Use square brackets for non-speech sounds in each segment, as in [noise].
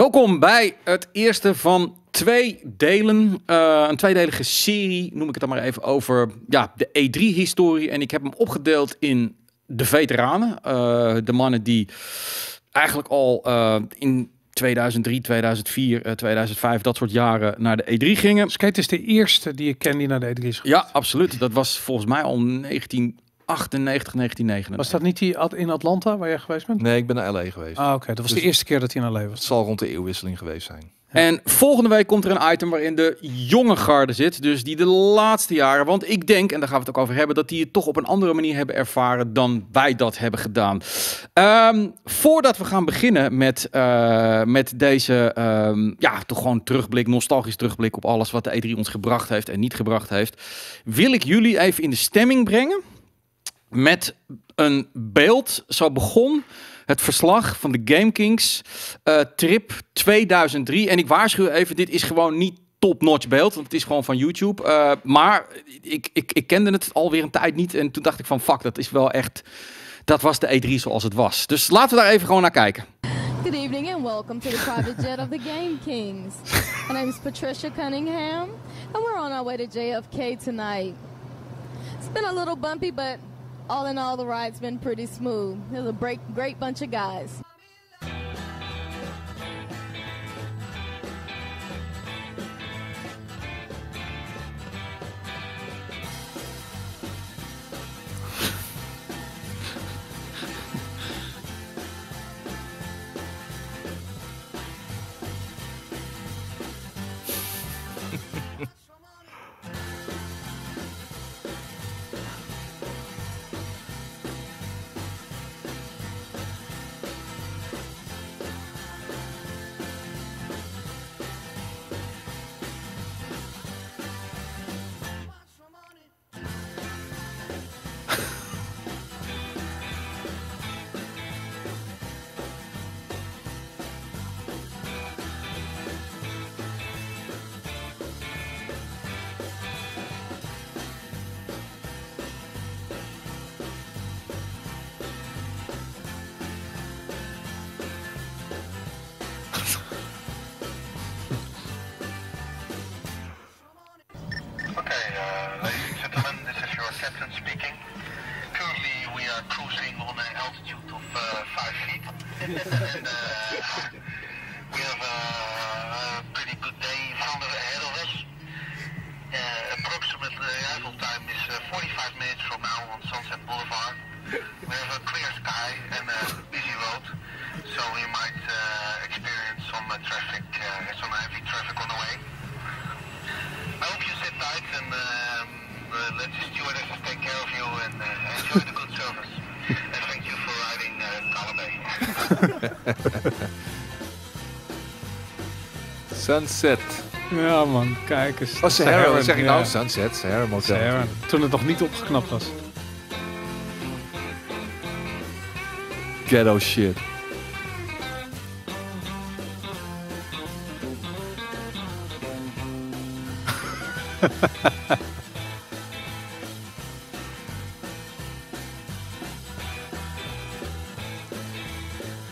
Welkom bij het eerste van twee delen. Uh, een tweedelige serie, noem ik het dan maar even, over ja, de E3-historie. En ik heb hem opgedeeld in de veteranen. Uh, de mannen die eigenlijk al uh, in 2003, 2004, 2005, dat soort jaren naar de E3 gingen. Skate is de eerste die ik ken die naar de E3 is Ja, absoluut. Dat was volgens mij al 19... 98, 1999. Was dat niet die in Atlanta waar jij geweest bent? Nee, ik ben naar LA geweest. Ah, oké. Dat was Dus- de eerste keer dat hij naar LA was. Het zal rond de eeuwwisseling geweest zijn. En volgende week komt er een item waarin de jonge garde zit. Dus die de laatste jaren. Want ik denk, en daar gaan we het ook over hebben, dat die het toch op een andere manier hebben ervaren dan wij dat hebben gedaan. Ehm, voordat we gaan beginnen met, eh, met deze, ehm, ja, toch gewoon terugblik, nostalgisch terugblik op alles wat de E3 ons gebracht heeft en niet gebracht heeft, wil ik jullie even in de stemming brengen met een beeld. Zo begon het verslag van de Game Kings eh, trip 2003. En ik waarschuw even, dit is gewoon niet top-notch beeld, want het is gewoon van YouTube. Eh, maar ik, ik, ik kende het alweer een tijd niet en toen dacht ik van fuck, dat is wel echt... Dat was de E3 zoals het was. Dus laten we daar even gewoon naar kijken. Good evening and welcome to the private jet of the Game Kings. My name is Patricia Cunningham, and we're on our way to JFK tonight. It's been a little bumpy, but all in all, the ride's been pretty smooth. There's a great, great bunch of guys. Sunset. Ja man, kijk eens. Oh, Sahara, wat zeg ik nou? Sunset, Sahara Motel. Sahara. Toen het nog niet opgeknapt was. Ghetto shit.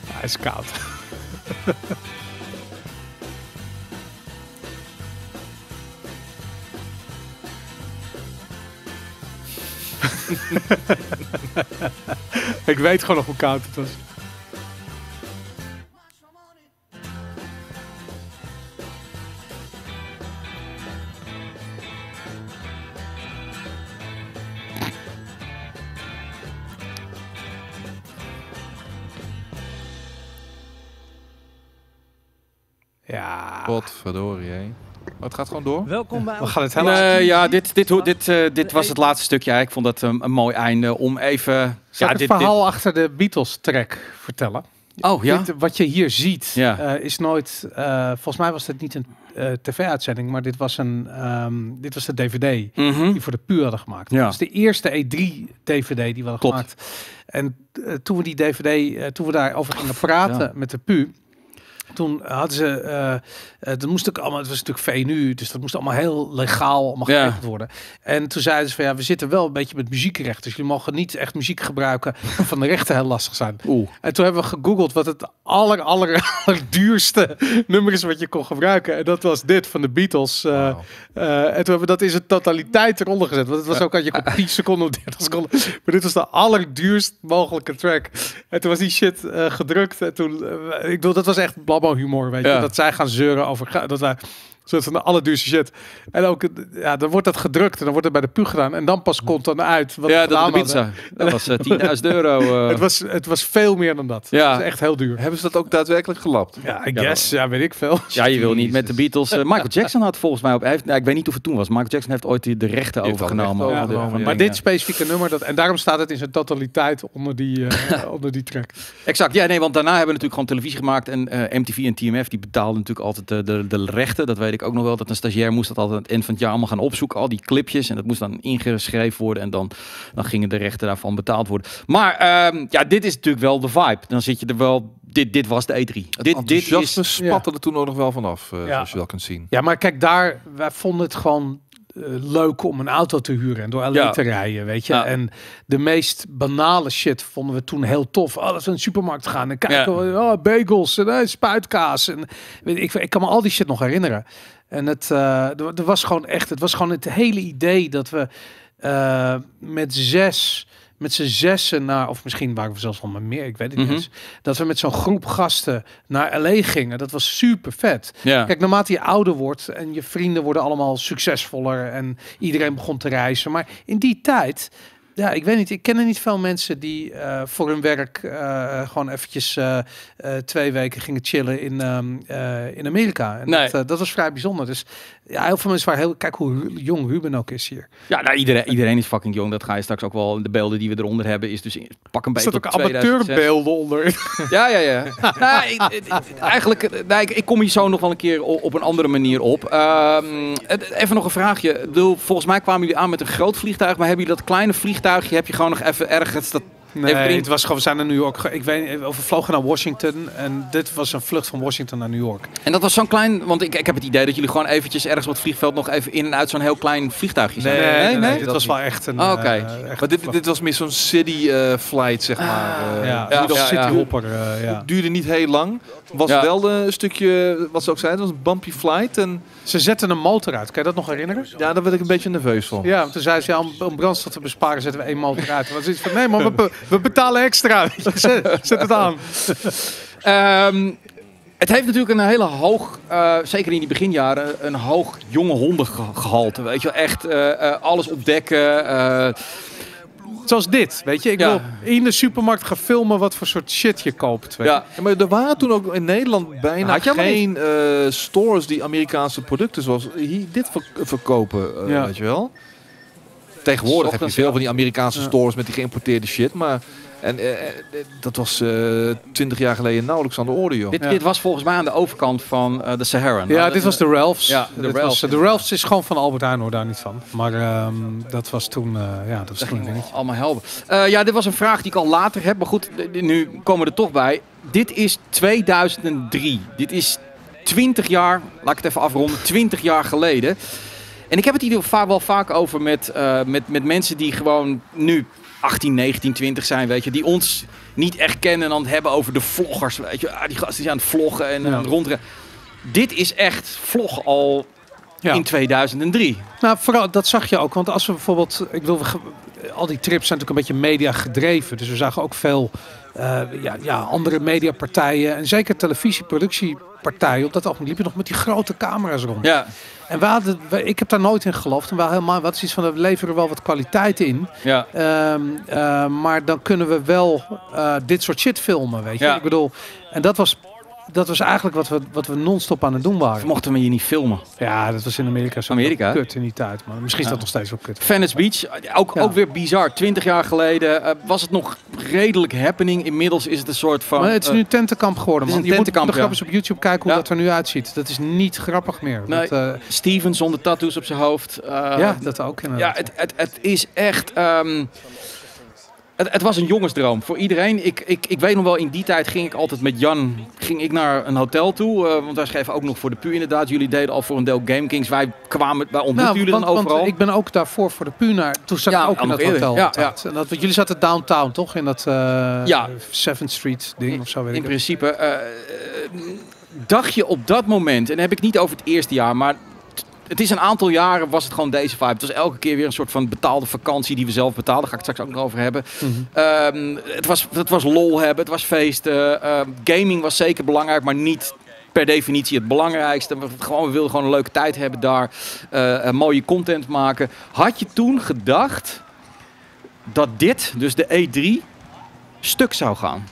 Hij is koud. [laughs] ik weet gewoon nog hoe koud het was. Het gaat gewoon door? Welkom bij We gaan het helemaal... Nee, ja, dit, dit, ho- dit, eh, dit was het laatste stukje. Ik vond dat een, een mooi einde om even... Zal ja, ik dit, het verhaal achter de Beatles-track vertellen? dit- oh ja? Dit, wat je hier ziet, Ja. eh, is nooit... eh, volgens mij was dit niet een eh, tv-uitzending, maar dit was, een, ehm, dit was de DVD Mhm. die voor de puur hadden gemaakt. Ja. Dat is de eerste E3-DVD die we hadden Klopt. gemaakt. En eh, toen we die DVD, eh, toen we daarover gingen praten Ja. met de pu, toen hadden ze, eh eh, dat moest ook allemaal, het was natuurlijk VNU, dus dat moest allemaal heel legaal allemaal Ja. worden. En toen zeiden ze van ja, we zitten wel een beetje met muziekrecht, dus jullie mogen niet echt muziek gebruiken [laughs] van de rechten heel lastig zijn. Oeh. En toen hebben we gegoogeld wat het aller, aller, [laughs] allerduurste nummer is wat je kon gebruiken. En dat was dit van de Beatles. eh, en toen hebben we dat in zijn totaliteit eronder gezet. Want het was ook had je op [laughs] 10 seconden of 30 seconden. Maar dit was de allerduurst mogelijke track. En toen was die shit gedrukt. En toen, ik bedoel, dat was echt blabbo humor, weet je. Ja. Dat zij gaan zeuren over, dat wij soort van de allerduurste shit. En ook, ja, dan wordt dat gedrukt en dan wordt het bij de puug gedaan. En dan pas komt dan uit wat Ja, dat de pizza. Dat was eh, [laughs] 10.000 euro. eh. Het was, het was veel meer dan dat. Ja. Het was echt heel duur. Hebben ze dat ook daadwerkelijk gelapt? Ja, I guess. Ja, weet ik veel. Ja, je wil niet met de Beatles. eh, Michael [laughs] Jackson had volgens mij op. hij Heeft, nou, ik weet niet of het toen was. Michael Jackson heeft ooit die- de rechten overgenomen. rechten over ja. Maar dit specifieke nummer, dat, en daarom staat het in zijn totaliteit onder die, [laughs] onder die track. Exact. Ja, nee, want daarna hebben we natuurlijk gewoon televisie gemaakt. En eh, MTV en TMF die betaalden natuurlijk altijd de, de, de rechten. Dat weet ik ook nog wel. Dat een stagiair moest dat altijd aan het eind van het jaar allemaal gaan opzoeken. Al die clipjes. En dat moest dan ingeschreven worden. En dan, dan gingen de rechten daarvan betaald worden. Maar ehm, ja, dit is natuurlijk wel de vibe. Dan zit je er wel. Dit, dit was de E3. Het Dit, dit is. spatte er toen ook nog wel vanaf, eh Ja. zoals je wel kunt zien. Ja, maar kijk, daar, wij vonden het gewoon leuk om een auto te huren en door LA Ja. te rijden, weet je. Ja. En de meest banale shit vonden we toen heel tof. Oh, naar de supermarkt gaan en kijken, oh, bagels en eh, spuitkaas. En, weet ik, ik kan me al die shit nog herinneren. En het, eh, er, was gewoon echt, het was gewoon het hele idee dat we eh, met zes, met z'n zessen naar, of misschien waren we zelfs wel maar meer, ik weet het Mhm. niet eens, dat we met zo'n groep gasten naar LA gingen. Dat was super vet. Ja. Kijk, naarmate je ouder wordt en je vrienden worden allemaal succesvoller en iedereen begon te reizen. Maar in die tijd, ja, ik weet niet, ik ken er niet veel mensen die eh, voor hun werk eh, gewoon eventjes eh, twee weken gingen chillen in, ehm, eh, in Amerika. En Nee. dat, dat was vrij bijzonder. Dus ja, heel veel mensen waren heel, kijk hoe jong Ruben ook is hier. Ja, nou, iedereen, iedereen is fucking jong. Dat ga je straks ook wel. De beelden die we eronder hebben is dus in- pak een Er beetje staat ook op 2006. amateurbeelden onder. [laughs] Ja, ja, ja. nou, ik, ik- eigenlijk, eh, nou, ik, ik kom hier zo nog wel een keer op een andere manier op. Ehm, even nog een vraagje. Bedoel, volgens mij kwamen jullie aan met een groot vliegtuig, maar hebben jullie dat kleine vliegtuigje, heb je gewoon nog even ergens dat... Nee, het was gewoon, we zijn naar New York. Ik weet, we vlogen naar Washington en dit was een vlucht van Washington naar New York. En dat was zo'n klein, want ik, ik heb het idee dat jullie gewoon eventjes ergens op het vliegveld nog even in en uit zo'n heel klein vliegtuigje zijn. dit dat was niet. wel echt een. Oh, oké. eh, Maar dit, dit was meer zo'n city eh, flight, zeg maar. eh, Ja, Ja, ja, ja, City ja. Hopper. eh, ja. duurde niet heel lang. Was Ja. wel een stukje, wat ze ook zeiden, was een bumpy flight. En Ze zetten een motor uit. Kan je dat nog herinneren? ja, daar werd ik een beetje nerveus van. Ja, want toen zei ze, ja, om, om brandstof te besparen zetten we één motor uit. Want zoiets van, nee, maar we, [laughs] we betalen extra. [laughs] Zet, zet het aan. Ehm, het heeft natuurlijk een hele hoog, eh, zeker in die beginjaren, een hoog jonge hondengehalte. Weet je wel, echt eh, eh, alles opdekken. eh, Zoals dit, weet je. Ik Ja. wil in de supermarkt gaan filmen wat voor soort shit je koopt. Weet je. ja, Ja, maar er waren toen ook in Nederland bijna Had je helemaal geen eh, stores die Amerikaanse producten zoals hier dit verk- verkopen, eh, Ja. weet je wel. Tegenwoordig heb je veel van die Amerikaanse stores met die geïmporteerde shit, maar en, eh, eh, dat was twintig jaar geleden nauwelijks aan de orde, joh. dit, Ja. dit was volgens mij aan de overkant van eh, de Sahara. Nou, Ja, dat- dit was de Ralphs. Ja, de Dit Ralphs. Was, de Ralphs is gewoon van Albert Heijn, hoor, daar niet van. Maar ehm, dat was toen, eh, ja, dat was Dat toen ging allemaal helpen. Eh, ja, dit was een vraag die ik al later heb. Maar goed, nu komen we er toch bij. Dit is 2003. Dit is 20 jaar, laat ik het even afronden, 20 jaar geleden. En ik heb het hier wel vaak over met, eh, met, met mensen die gewoon nu 18, 19, 20 zijn, weet je. Die ons niet echt kennen en dan het hebben over de vloggers, weet je. Ah, die gasten die aan het vloggen en Ja. aan het rondrennen. Dit is echt vlog al Ja. in 2003. Nou, vooral dat zag je ook. Want als we bijvoorbeeld, ik bedoel, we al die trips zijn natuurlijk een beetje media gedreven. Dus we zagen ook veel ja, ja, andere mediapartijen en zeker televisieproductiepartijen. Op dat ogenblik liep je nog met die grote camera's rond. Ja, En we hadden, we- ik heb daar nooit in geloofd. En wel helemaal, wat is iets van, we leveren wel wat kwaliteit in. ja. Ehm, eh, maar dan kunnen we wel eh, dit soort shit filmen, weet je. Ja. Ik bedoel, en dat was, dat was eigenlijk wat we, wat we non-stop aan het doen waren. mochten we hier niet filmen? Ja, dat was in Amerika zo Amerika? kut in die tijd. Maar misschien is Ja. dat nog steeds wel kut. Venice Beach, ook, Ja. ook weer bizar. 20 jaar geleden eh, was het nog redelijk happening. Inmiddels is het een soort van... Maar het is eh, nu tentenkamp geworden, man. Je moet de ja. op YouTube kijken hoe Ja. dat er nu uitziet. Dat is niet grappig meer. Nee. Dat, eh, Steven zonder tattoos op zijn hoofd. ja, dat ook ja, inderdaad. het, het, het is echt... ehm, Het, het was een jongensdroom voor iedereen. Ik, ik, ik weet nog wel, in die tijd ging ik altijd met Jan ging ik naar een hotel toe. eh, want wij schreven ook nog voor de PU inderdaad. Jullie deden al voor een deel Game Kings. Wij kwamen, wij ontmoetten jullie want, dan want overal. ik ben ook daarvoor voor de PU naar. Toen zat Ja, ik ook in dat eerder. hotel. Ja, altijd. En dat, want jullie zaten downtown, toch? In dat eh Ja. 7th Street ding of zo, weet in ik principe, eh, dacht je op dat moment, en dan heb ik niet over het eerste jaar, maar het is een aantal jaren was het gewoon deze vibe. Het was elke keer weer een soort van betaalde vakantie die we zelf betaalden. Daar ga ik het straks ook nog over hebben. Mhm. Ehm, het, was, het was lol hebben, het was feesten. Ehm, gaming was zeker belangrijk, maar niet per definitie het belangrijkste. We, gewoon, we wilden gewoon een leuke tijd hebben daar. eh, eh, mooie content maken. Had je toen gedacht dat dit, dus de E3, stuk zou gaan?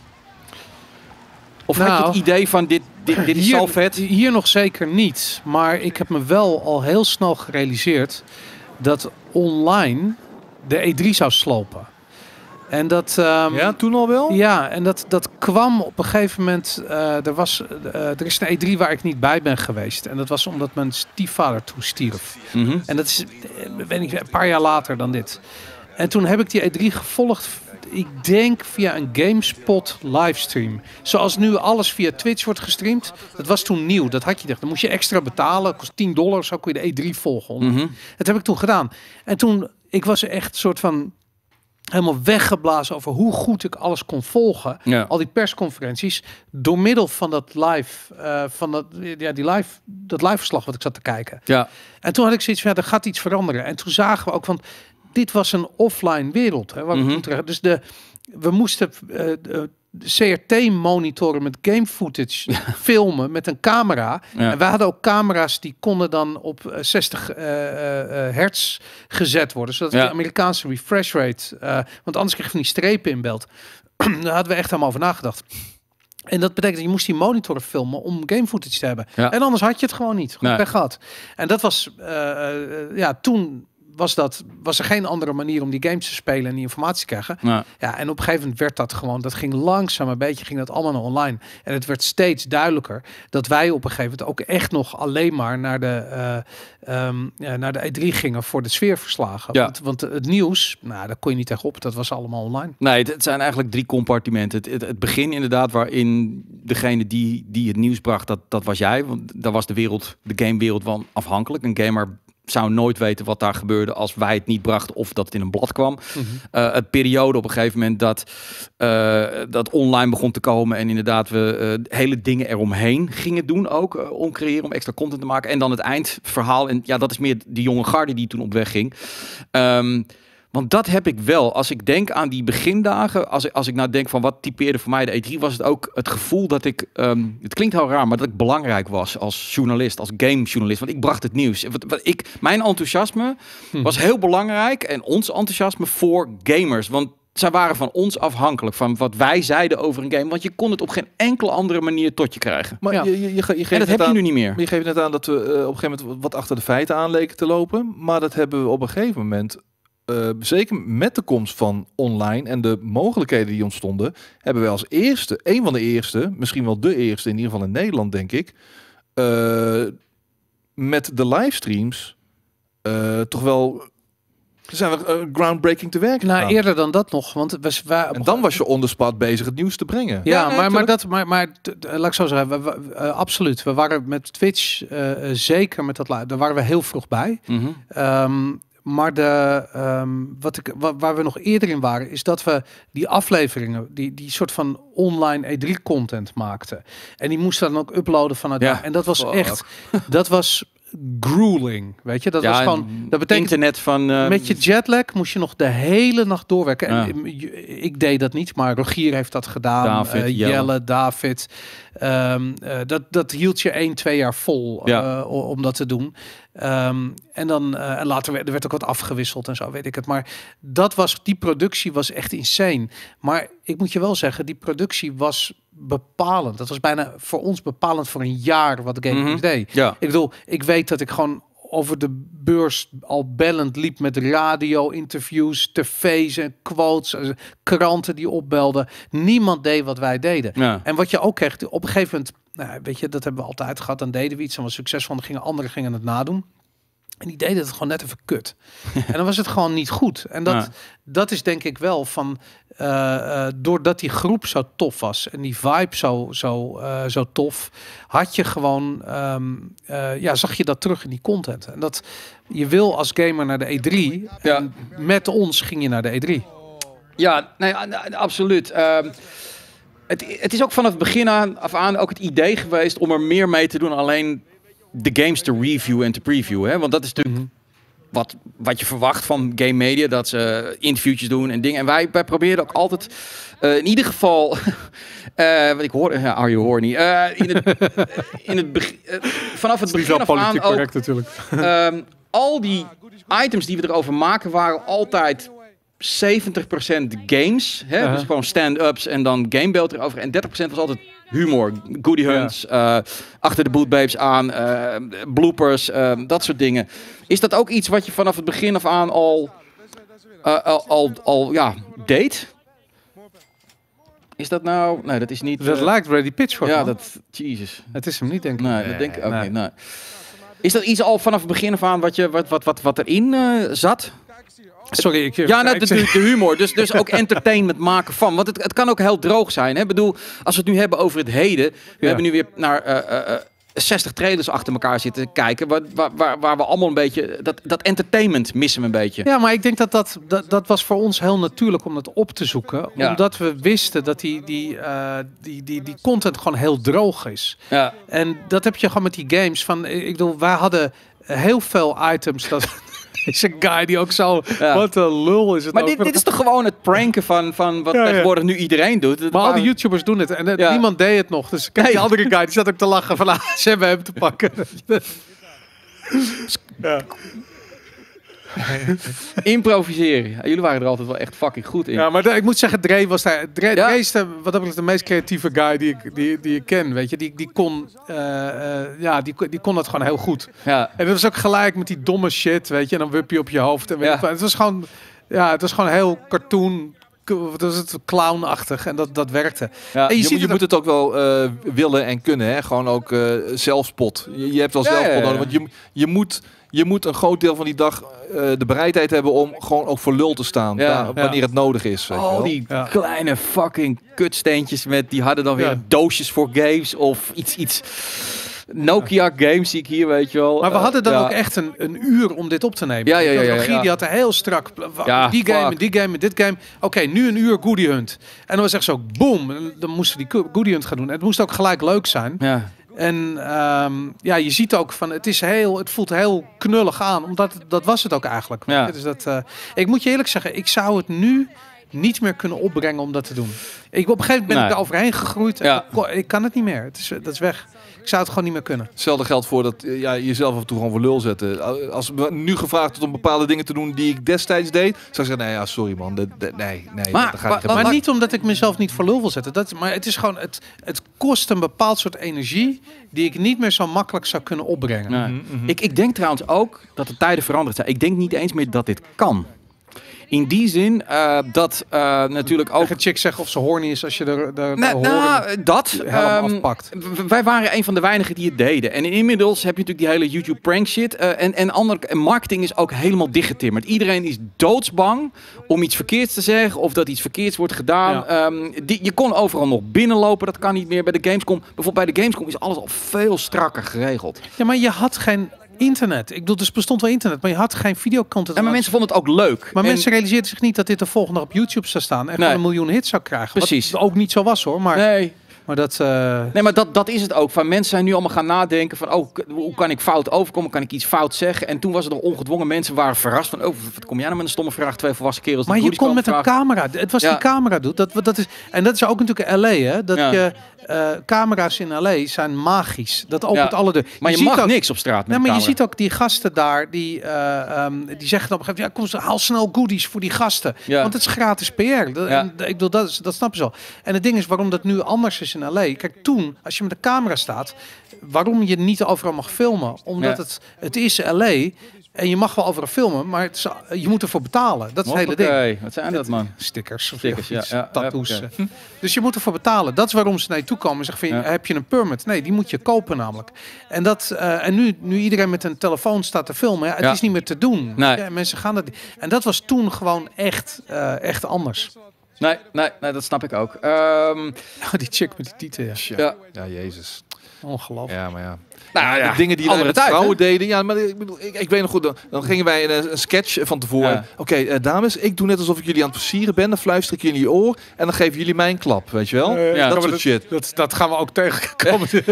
Of had je Nou, het idee van dit, dit, dit is hier, zo vet? Hier nog zeker niet. Maar ik heb me wel al heel snel gerealiseerd dat online de E3 zou slopen. En dat. ehm, Ja, toen al wel? Ja, en dat, dat kwam op een gegeven moment. eh, er, was, eh, er is een E3 waar ik niet bij ben geweest. En dat was omdat mijn stiefvader toen stierf. Mhm. En dat is eh, weet ik, een paar jaar later dan dit. En toen heb ik die E3 gevolgd. Ik denk via een GameSpot livestream. Zoals nu alles via Twitch wordt gestreamd. Dat was toen nieuw. Dat had je echt. Dan moest je extra betalen. Kost 10 dollar. Zo kon je de E3 volgen. Mhm. Dat heb ik toen gedaan. En toen, ik was echt soort van helemaal weggeblazen over hoe goed ik alles kon volgen. Ja. Al die persconferenties. Door middel van dat live, eh, van dat, ja, die live, dat live verslag wat ik zat te kijken. ja. En toen had ik zoiets van, ja, er gaat iets veranderen. En toen zagen we ook van, dit was een offline wereld. Hè, waar we Mhm. dus de, we moesten eh, de, CRT monitoren met game footage, filmen met een camera. Ja. En we hadden ook camera's die konden dan op eh, 60 eh, eh, eh, hertz gezet worden. Zodat Ja. de Amerikaanse refresh rate, eh, want anders kreeg je van die strepen in beeld. [clears throat] Daar hadden we echt helemaal over nagedacht. En dat betekent dat je moest die monitoren filmen om game footage te hebben. En anders had je het gewoon niet. Gewoon Nee. pech gehad. En dat was, eh, eh, ja, toen was, dat, was er geen andere manier om die games te spelen en die informatie te krijgen. Ja. Ja, en op een gegeven moment werd dat gewoon, dat ging langzaam een beetje, ging dat allemaal naar online. En het werd steeds duidelijker dat wij op een gegeven moment ook echt nog alleen maar naar de, eh, ehm, ja, naar de E3 gingen voor de sfeerverslagen. Ja. Want, want het nieuws, nou, daar kon je niet tegenop. Dat was allemaal online. Nee, het, het zijn eigenlijk drie compartimenten. Het, het, het begin inderdaad waarin degene die, die het nieuws bracht, dat, dat was jij. Want daar was de wereld, de gamewereld van afhankelijk. Een gamer zou nooit weten wat daar gebeurde als wij het niet brachten of dat het in een blad kwam. Eh, het periode op een gegeven moment dat, eh, dat online begon te komen en inderdaad we eh, hele dingen eromheen gingen doen ook, om creëren, om extra content te maken. En dan het eindverhaal, en ja, dat is meer die jonge garde die toen op weg ging. Ehm, want dat heb ik wel. Als ik denk aan die begindagen, als ik, als ik nou denk van wat typeerde voor mij de E3, was het ook het gevoel dat ik, ehm, het klinkt heel raar, maar dat ik belangrijk was als journalist, als gamejournalist. Want ik bracht het nieuws. Wat, wat ik, mijn enthousiasme was heel belangrijk en ons enthousiasme voor gamers. Want zij waren van ons afhankelijk, van wat wij zeiden over een game. Want je kon het op geen enkele andere manier tot je krijgen. Maar Ja. je, je, je, ge- je geeft En dat net heb je nu niet meer. Maar je geeft net aan dat we eh, op een gegeven moment wat achter de feiten aan leken te lopen. Maar dat hebben we op een gegeven moment, eh, zeker met de komst van online en de mogelijkheden die ontstonden, hebben we als eerste, een van de eerste, misschien wel de eerste, in ieder geval in Nederland denk ik, eh, met de livestreams eh, toch wel zijn we groundbreaking te werk Nou, eerder dan dat nog. Want we, wij, En dan was je on the spot bezig het nieuws te brengen. Ja, Ja, nee, maar, maar, dat, maar, maar laat ik zo zeggen, we, we- absoluut. We waren met Twitch zeker met dat live, daar waren we heel vroeg bij. Mhm. Ehm, maar de, ehm, wat ik, wa- waar we nog eerder in waren, is dat we die afleveringen, die, die soort van online E3-content maakten. En die moesten dan ook uploaden vanuit Ja. daar. En dat was echt, dat was grueling, weet je. Dat Ja, was gewoon, dat betekent internet van... eh, met je jetlag moest je nog de hele nacht doorwerken. Ja. En eh, ik deed dat niet, maar Rogier heeft dat gedaan. David, Eh, Jelle. Jelle, David. Ehm, eh, dat, dat hield je 1, 2 jaar vol Ja. om dat te doen. Ehm, en dan en later werd, er werd ook wat afgewisseld en zo, weet ik het. Maar dat was, die productie was echt insane. Maar ik moet je wel zeggen, die productie was bepalend. Dat was bijna voor ons bepalend voor een jaar wat Game. Kings deed. Ja. Ik bedoel, ik weet dat ik gewoon over de beurs al bellend liep met radio, interviews, tv's en quotes, eh, kranten die opbelden. Niemand deed wat wij deden. Ja. En wat je ook kreeg, op een gegeven moment, nou, weet je, dat hebben we altijd gehad. Dan deden we iets en was succesvol, dan gingen anderen gingen het nadoen. En die deden het gewoon net even kut. [laughs] en dan was het gewoon niet goed. En dat, Ja. dat is denk ik wel van... eh, eh, doordat die groep zo tof was en die vibe zo, zo, eh, zo tof... had je gewoon... ehm, eh, ja, zag je dat terug in die content. En dat je wil als gamer naar de E3. Ja. En met ons ging je naar de E3. Ja, nee, absoluut. Ehm, het, het is ook vanaf het begin aan, af aan ook het idee geweest om er meer mee te doen alleen de games te reviewen en te previewen. Hè? Want dat is natuurlijk Mhm. wat, wat je verwacht van game media, dat ze interviewtjes doen en dingen. En wij, wij proberen ook altijd, eh, in ieder geval, [laughs] eh, wat ik hoor, ja, are you horny? Eh, in het, in het beg- eh, vanaf het begin af aan ook natuurlijk. Ehm, al die items die we erover maken waren altijd 70% games. Hè? Uh-huh. Dus gewoon stand-ups en dan gamebeeld erover. En 30% was altijd humor. Goody hunts, eh, achter de bootbabes aan, eh, bloopers, ehm, dat soort dingen. Is dat ook iets wat je vanaf het begin af aan al, eh, al, al, al ja, deed? Is dat nou... Nee, dat is niet... Dat eh, lijkt Ready Pitchfork. Ja, man. dat... Jezus. Het is hem niet, denk ik. Nee, dat denk ik ook nee. niet. Nee. Is dat iets al vanaf het begin af aan wat, je, wat, wat, wat, wat erin eh, zat? Sorry, ik... Ja, nou, de, de humor. Dus, dus ook [laughs] entertainment maken van. Want het, het kan ook heel droog zijn. Hè? Ik bedoel, als we het nu hebben over het heden. We Ja. hebben nu weer naar eh, eh, eh, 60 trailers achter elkaar zitten kijken. Waar, waar, waar, we allemaal een beetje... Dat, dat entertainment missen we een beetje. Ja, maar ik denk dat dat, dat dat was voor ons heel natuurlijk om dat op te zoeken. Ja. Omdat we wisten dat die, die, eh, die, die, die content gewoon heel droog is. Ja. En dat heb je gewoon met die games. Van, ik bedoel, wij hadden heel veel items. Dat [laughs] is een guy die ook zo... Ja. Wat een lul is het Maar ook. dit, dit is toch gewoon het pranken van, van wat Ja, ja. tegenwoordig nu iedereen doet. Maar al die YouTubers doen het. En eh, niemand deed het nog. Dus kijk, die andere guy die zat ook te lachen van... ah, ze hebben hem te pakken. [laughs] ja. [laughs] Improviseren. Ja, jullie waren er altijd wel echt fucking goed in. Ja, maar de- ik moet zeggen, Dre was daar. Dre, Ja. Dre is de, wat dat betreft de meest creatieve guy die ik, die, die ik ken. Weet je, die, die kon, eh, eh, ja, die, kon- die kon dat gewoon heel goed. Ja. En dat was ook gelijk met die domme shit, weet je, en dan wup je op je hoofd. En Ja. ik het was gewoon, ja, het was gewoon heel cartoon. Wat was het clownachtig en dat, dat werkte. Ja. En je, Je, ziet je het moet het ook wel eh, willen en kunnen. Hè? Gewoon ook zelfspot. Je, je hebt wel Ja, zelfspot nodig. Want je, je, moet, je moet een groot deel van die dag eh, de bereidheid hebben om gewoon ook voor lul te staan. Ja. wa- wanneer het nodig is. Al die Ja. kleine fucking kutsteentjes met die hadden dan weer Ja. doosjes voor games of iets iets Nokia games zie ik hier weet je wel. Maar we Eh, hadden dan ja. ook echt een, een uur om dit op te nemen. Ja, ja, ja, ja, Regie, ja. Die had er heel strak. die game, fuck. en die game, en dit game. Oké, nu een uur Goody Hunt. En dan was echt zo, boom. Dan moesten die Go- Goody Hunt gaan doen. En het moest ook gelijk leuk zijn. Ja. En ehm, ja, je ziet ook van, het is heel, het voelt heel knullig aan. Omdat het- dat was het ook eigenlijk. Ja. Dus dat, eh, ik moet je eerlijk zeggen, ik zou het nu niet meer kunnen opbrengen om dat te doen. Ik, op een gegeven moment ben Nee. ik er overheen gegroeid. Ja. ik kan het niet meer. Het is, dat is weg. Ik zou het gewoon niet meer kunnen. Hetzelfde geldt voor dat eh, ja, jezelf af en toe gewoon voor lul zetten. Als we nu gevraagd wordt om bepaalde dingen te doen die ik destijds deed, zou ik zeggen, nee, ja, sorry man, nee, nee, Maar- dat ga maar- ik Maar Laat- niet omdat ik mezelf niet voor lul wil zetten. Dat, maar het is gewoon, het, het kost een bepaald soort energie die ik niet meer zo makkelijk zou kunnen opbrengen. Nee. Mhm, Ik, ik denk trouwens ook dat de tijden veranderd zijn. Ik denk niet eens meer dat dit kan. In die zin eh, dat eh, natuurlijk ook... Een chick zeggen of ze horny is als je er, de Nou, nou, dat. helemaal ehm, afpakt. wij waren een van de weinigen die het deden. En inmiddels heb je natuurlijk die hele YouTube prank shit. eh, en, en, ander, en marketing is ook helemaal dichtgetimmerd. Iedereen is doodsbang om iets verkeerds te zeggen. Of dat iets verkeerds wordt gedaan. Ja. Ehm, die, je kon overal nog binnenlopen. Dat kan niet meer bij de Gamescom. Bijvoorbeeld bij de Gamescom is alles al veel strakker geregeld. Ja, maar je had geen internet. Ik bedoel, dus bestond wel internet, maar je had geen videocontent. En maar mensen vonden het ook leuk. maar En- mensen realiseerden zich niet dat dit de volgende op YouTube zou staan en Nee. een miljoen hits zou krijgen. Precies. Wat ook niet zo was hoor, maar, Nee, maar dat... eh, Nee, maar dat, dat is het ook. Van mensen zijn nu allemaal gaan nadenken van, oh, hoe kan ik fout overkomen? Kan ik iets fout zeggen? En toen was er nog ongedwongen mensen waren verrast van, oh, wat kom jij nou met een stomme vraag? Twee volwassen kerels. Maar je kon met een camera. Het was Ja. die camera doet. Dat, dat is, en dat is ook natuurlijk LA, hè? Dat Ja. je eh, camera's in LA zijn magisch. Dat opent Ja. alle deuren. Maar je, ziet mag ook, niks op straat met Nee, maar je ziet ook die gasten daar, die, eh, ehm, die zeggen dan op een gegeven moment, ja, kom, ze- haal snel goodies voor die gasten. Ja. Want het is gratis PR. Dat, en, ik bedoel, dat, is, dat snappen ze al. En het ding is waarom dat nu anders is in LA. Kijk, toen, als je met de camera staat, waarom je niet overal mag filmen, omdat Ja. het, het is LA. En je mag wel overal filmen, maar het is, je moet ervoor betalen. Dat is het hele ding. Wat zijn dat, man? Stickers. Of Stickers, ja, ja, tattoos. ja, oké. [laughs] Dus je moet ervoor betalen. Dat is waarom ze naar je toe komen en zeggen van, heb je een permit? Nee, die moet je kopen namelijk. En, dat, eh, en nu, nu iedereen met een telefoon staat te filmen, ja, het is niet meer te doen. Nee. Ja, mensen gaan dat. En dat was toen gewoon echt, eh, echt anders. Nee, nee, nee, dat snap ik ook. Ehm, [laughs] die chick met die tieten, ja. ja. Ja, jezus. Ongelooflijk. Ja, maar ja. Nou ja, de dingen die andere met tijd, vrouwen hè? deden. Ja, maar ik, bedoel, ik, ik weet nog goed, dan, dan gingen wij een, een sketch van tevoren. Ja. Oké, eh, dames, ik doe net alsof ik jullie aan het versieren ben. Dan fluister ik jullie in je oor en dan geven jullie mij een klap, weet je wel? Ja. dat soort shit. Dat, dat gaan we ook tegenkomen. [laughs] [laughs]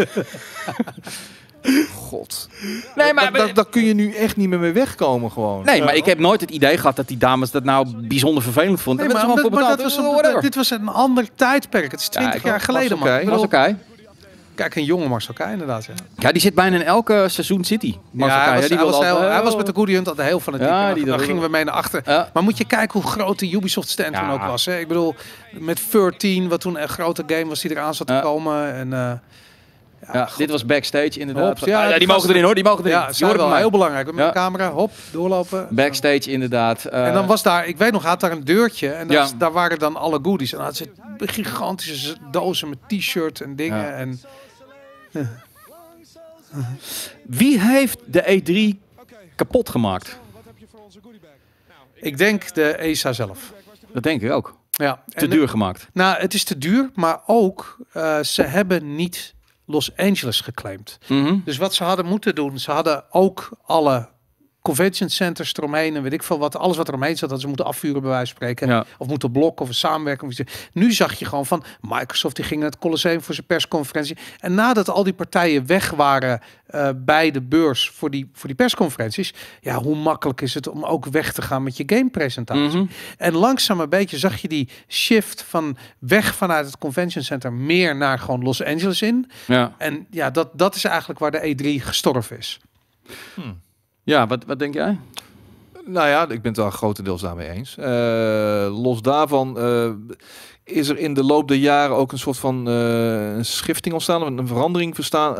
God. Nee, maar, Daar daar- daar kun je nu echt niet meer mee wegkomen gewoon. nee, maar ik heb nooit het idee gehad dat die dames dat nou bijzonder vervelend vonden. Nee, Daar maar, dat was een- dit was een ander tijdperk. Het is 20 ik jaar was geleden, man. Dat was oké. Kijk, een jonge Marcel Keij inderdaad. Ja. Ja, die zit bijna in elke seizoen City. Ja, hij, was, die hij, wil was heel- altijd- hij was met de Goody Hunt altijd heel van het Ja, ja, die Dan dat- gingen we mee naar achter. Ja. Maar moet je kijken hoe groot de Ubisoft stand toen ook was. Hè? Ik bedoel, met 13, wat toen een grote game was die eraan zat te Ja. komen. En, eh, Ja, dit was backstage inderdaad. Hop, ja, Ah, die die mogen erin hoor, die mogen erin. ja, hoort wel heel belangrijk. Met Ja. de camera, hop, doorlopen. Backstage inderdaad. eh, En dan was daar, ik weet nog, had daar een deurtje. En daar, Ja. daar waren dan alle goodies. En dan had ze gigantische dozen met t-shirt en dingen. Ja. En Wie heeft de E3 kapot gemaakt? ik denk de ESA zelf. Dat denk ik ook. Ja. Te En- duur gemaakt. Nou, het is te duur, maar ook eh, ze hebben niet Los Angeles geclaimd. Mhm. Dus wat ze hadden moeten doen, ze hadden ook alle convention centers eromheen en weet ik veel wat, alles wat eromheen zat, dat ze moeten afvuren bij wijze van spreken. Ja. Of moeten blokken of samenwerken. Of iets. Nu zag je gewoon van Microsoft, die ging naar het Colosseum voor zijn persconferentie. En nadat al die partijen weg waren eh, bij de beurs voor die, voor die persconferenties, ja, hoe makkelijk is het om ook weg te gaan met je gamepresentatie? Mhm. En langzaam een beetje zag je die shift van weg vanuit het convention center meer naar gewoon Los Angeles in. Ja. En ja, dat, dat is eigenlijk waar de E3 gestorven is. Ja, wat, wat denk jij? Nou ja, ik ben het wel grotendeels daarmee eens. Eh, los daarvan eh, is er in de loop der jaren ook een soort van eh, een schifting ontstaan, een verandering verstaan,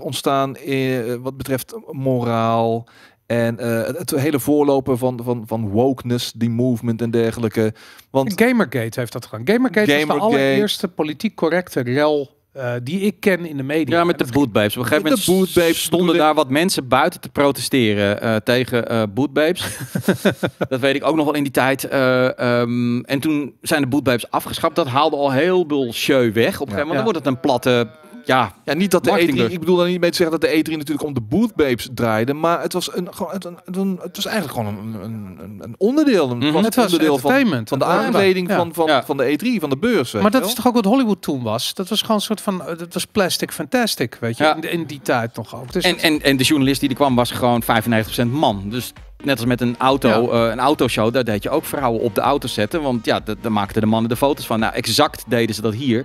ontstaan in, eh, wat betreft moraal. En eh, het, hele voorlopen van, van, van wokeness, die movement en dergelijke. Want Gamergate heeft dat gedaan. Gamergate, Gamergate. de allereerste politiek correcte rel eh, die ik ken in de media. Ja, met de bootbabes. Op een gegeven moment bootbabes stonden daar wat mensen buiten te protesteren eh, tegen eh bootbabes. [laughs] dat weet ik ook nog wel in die tijd. Eh, ehm, en toen zijn de bootbabes afgeschaft. Dat haalde al heel veel show weg. Op een gegeven moment Ja. dan wordt het een platte... Ja, Ja, niet dat de Marketing E3, dus. ik bedoel dan niet mee te zeggen dat de E3 natuurlijk om de bootbabes draaide, maar het was een, gewoon, het, een, een- het was eigenlijk gewoon een, een, een- onderdeel, een Mhm. Het was onderdeel van, van de aankleding Ja. van, van, Ja. van de E3, van de beurs. Maar dat is toch ook wat Hollywood toen was? Dat was gewoon een soort van, dat was plastic fantastic, weet je, Ja. in, in die tijd nog ook. Dus en, en, en de journalist die er kwam was gewoon 95% man. Dus net als met een auto, eh, een autoshow, daar deed je ook vrouwen op de auto zetten. Want ja, da- daar maakten de mannen de foto's van. Nou, exact deden ze dat hier.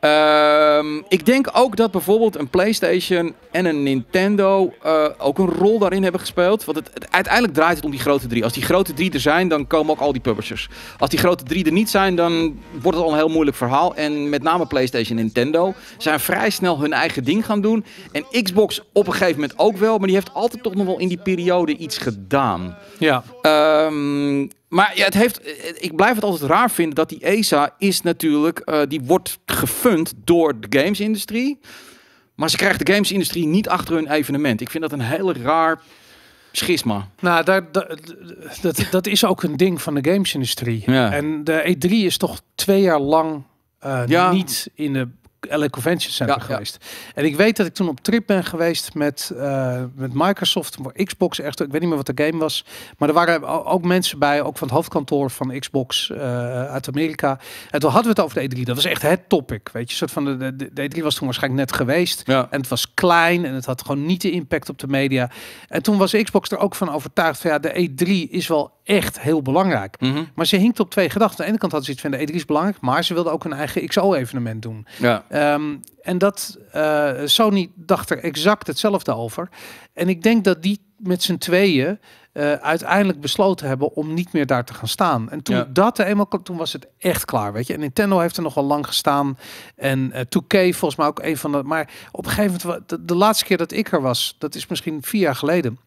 Ehm, ik denk ook dat bijvoorbeeld een PlayStation en een Nintendo eh, ook een rol daarin hebben gespeeld. Want het, het- uiteindelijk draait het om die grote drie. Als die grote drie er zijn, dan komen ook al die publishers. Als die grote drie er niet zijn, dan wordt het al een heel moeilijk verhaal. En met name PlayStation en Nintendo zijn vrij snel hun eigen ding gaan doen. En Xbox op een gegeven moment ook wel. Maar die heeft altijd toch nog wel in die periode iets gedaan. Ja, Ehm, maar ja, het heeft, ik blijf het altijd raar vinden dat die ESA is natuurlijk, eh, die wordt gefund door de gamesindustrie. Maar ze krijgt de gamesindustrie niet achter hun evenement. Ik vind dat een heel raar schisma. nou, daar, daar- dat, dat is ook een ding van de gamesindustrie. Ja. En de E3 is toch twee jaar lang eh, Ja. niet in de LA Convention Center Ja, ja. geweest. En ik weet dat ik toen op trip ben geweest met, eh, met Microsoft voor Xbox. Echt, ik weet niet meer wat de game was. Maar er waren ook mensen bij, ook van het hoofdkantoor van Xbox eh, uit Amerika. En toen hadden we het over de E3. Dat was echt het topic. Weet je, soort van de, de, de E3 was toen waarschijnlijk net geweest. Ja. En het was klein en het had gewoon niet de impact op de media. En toen was Xbox er ook van overtuigd van ja, de E3 is wel echt heel belangrijk. Mhm. Maar ze hinkte op twee gedachten. Aan de ene kant hadden ze iets van de E3 is belangrijk, maar ze wilden ook een eigen XO-evenement doen. Ja. Ehm, en dat eh, Sony dacht er exact hetzelfde over. En ik denk dat die met z'n tweeën eh, uiteindelijk besloten hebben om niet meer daar te gaan staan. En toen Ja. dat er eenmaal kwam, toen was het echt klaar, weet je. En Nintendo heeft er nogal lang gestaan. En eh 2K volgens mij ook een van de... Maar op een gegeven moment, de, de laatste keer dat ik er was, dat is misschien vier jaar geleden.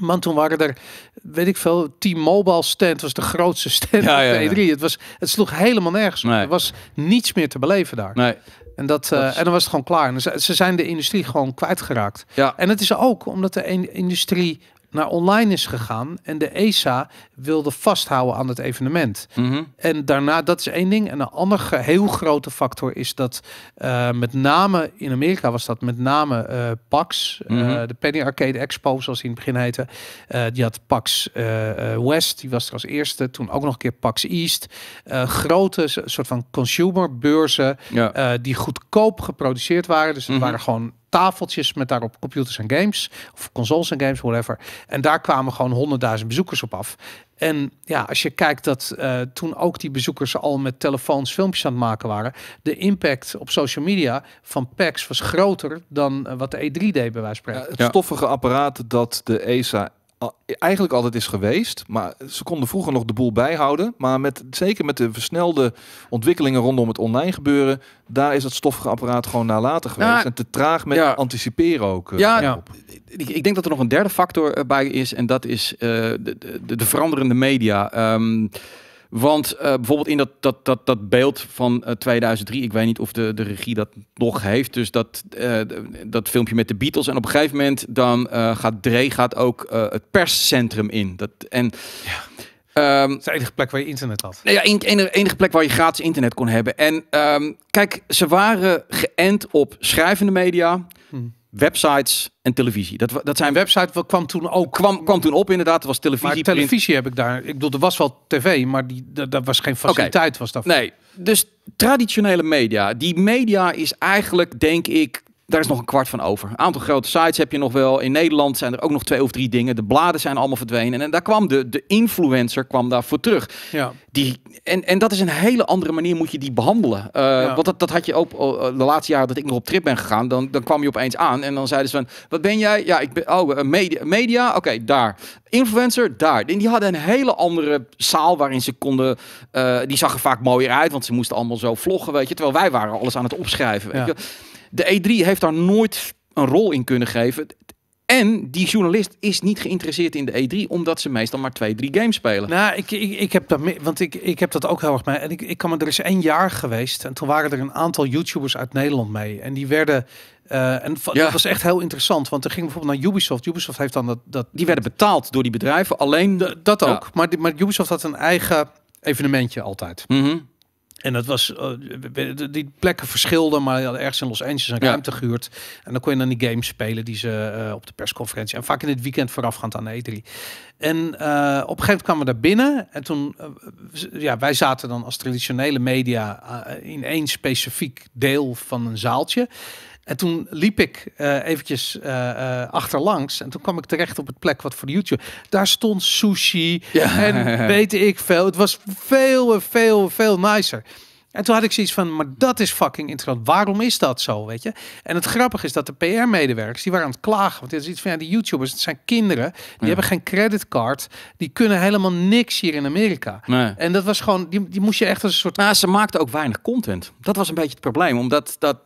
Man, toen waren er, weet ik veel, T-Mobile stand was de grootste stand Ja, ja, op de E3. Het, was, het sloeg helemaal nergens. Nee. Er was niets meer te beleven daar. Nee. En, dat, eh, Dat is- en dan was het gewoon klaar. En ze, ze zijn de industrie gewoon kwijtgeraakt. Ja. En het is ook omdat de in- industrie naar online is gegaan en de ESA wilde vasthouden aan het evenement. Mhm. En daarna, dat is één ding. En een andere ge- heel grote factor is dat eh, met name in Amerika was dat met name eh, PAX, eh, Mhm. de Penny Arcade Expo, zoals die in het begin heette. Die had PAX West, die was er als eerste. Toen ook nog een keer PAX East. Grote soort van consumerbeurzen Ja. die goedkoop geproduceerd waren. Dus het Mhm. waren gewoon tafeltjes met daarop computers en games. Of consoles en games, whatever. En daar kwamen gewoon honderdduizend bezoekers op af. En ja, als je kijkt dat eh, toen ook die bezoekers al met telefoons filmpjes aan het maken waren. De impact op social media van PAX was groter dan eh, wat de E3 deed bij wijze van Ja, spreken. het stoffige apparaat dat de ESA eigenlijk altijd is geweest. Maar ze konden vroeger nog de boel bijhouden. Maar met, zeker met de versnelde ontwikkelingen rondom het online gebeuren... daar is het stoffige apparaat gewoon nalaten geweest. Ja. en te traag met Ja. anticiperen ook. eh, Ja, ik, ik denk dat er nog een derde factor eh, bij is en dat is eh, de, de, de veranderende media. Ehm, want eh, bijvoorbeeld in dat, dat, dat, dat beeld van eh, 2003, ik weet niet of de, de regie dat nog heeft, dus dat, eh, dat filmpje met de Beatles. En op een gegeven moment dan gaat Dre gaat ook het perscentrum in. Dat, en ehm, Dat is de enige plek waar je internet had. nou ja, enige, enige plek waar je gratis internet kon hebben. En ehm, kijk, ze waren geënt op schrijvende media, Hmm. Websites en televisie. Dat, dat zijn Zijn website wel- kwam toen ook. kwam, kwam toen op inderdaad. Was televisie. Maar print. televisie heb ik daar. Ik bedoel, er was wel tv, maar die, dat, dat was geen faciliteit. Was dat Nee, dus traditionele media. Die media is eigenlijk, denk ik, daar is nog een kwart van over. Een aantal grote sites heb je nog wel. In Nederland zijn er ook nog twee of drie dingen. De bladen zijn allemaal verdwenen. En daar kwam de, de influencer kwam daarvoor terug. Ja. Die, en, en dat is een hele andere manier moet je die behandelen. Eh, Ja. Want dat, dat had je ook eh, de laatste jaren dat ik nog op trip ben gegaan. Dan, dan kwam je opeens aan en dan zeiden ze van... Wat ben jij? Ja, ik ben... Oh, eh, media. media? Oké, daar. Influencer? Daar. En die hadden een hele andere zaal waarin ze konden... die zag er vaak mooier uit, want ze moesten allemaal zo vloggen, weet je. Terwijl wij waren alles aan het opschrijven, weet Ja. De E3 heeft daar nooit een rol in kunnen geven. En die journalist is niet geïnteresseerd in de E3, omdat ze meestal maar twee, drie games spelen. Nou, ik, ik, ik heb dat, want ik, ik heb dat ook heel erg mee. En ik, ik kan me, er is één jaar geweest en toen waren er een aantal YouTubers uit Nederland mee. En die werden, eh, en Ja. dat was echt heel interessant, want er ging bijvoorbeeld naar Ubisoft. Ubisoft heeft dan dat, dat Die werden betaald door die bedrijven. Alleen dat Ja. ook. Maar, die- maar Ubisoft had een eigen evenementje altijd. Mhm. En dat was, eh, die plekken verschilden, maar ergens in Los Angeles een Ja. ruimte gehuurd. En dan kon je dan die games spelen die ze eh, op de persconferentie. En vaak in het weekend voorafgaand aan de E3. En eh, op een gegeven moment kwamen we daar binnen. En toen, ja, wij zaten dan als traditionele media in één specifiek deel van een zaaltje. En toen liep ik eh, eventjes eh, eh, achterlangs. En toen kwam ik terecht op het plek wat voor YouTube. Daar stond sushi Ja. en weet ik veel. Het was veel, veel, veel nicer. En toen had ik zoiets van, maar dat is fucking interessant. Waarom is dat zo, weet je? En het grappige is dat de PR-medewerkers, die waren aan het klagen. Want het is iets van, ja, die YouTubers, het zijn kinderen. Die hebben geen creditcard. Die kunnen helemaal niks hier in Amerika. Nee. En dat was gewoon, die, die moest je echt als een soort... Nou, ze maakten ook weinig content. Dat was een beetje het probleem. Omdat dat,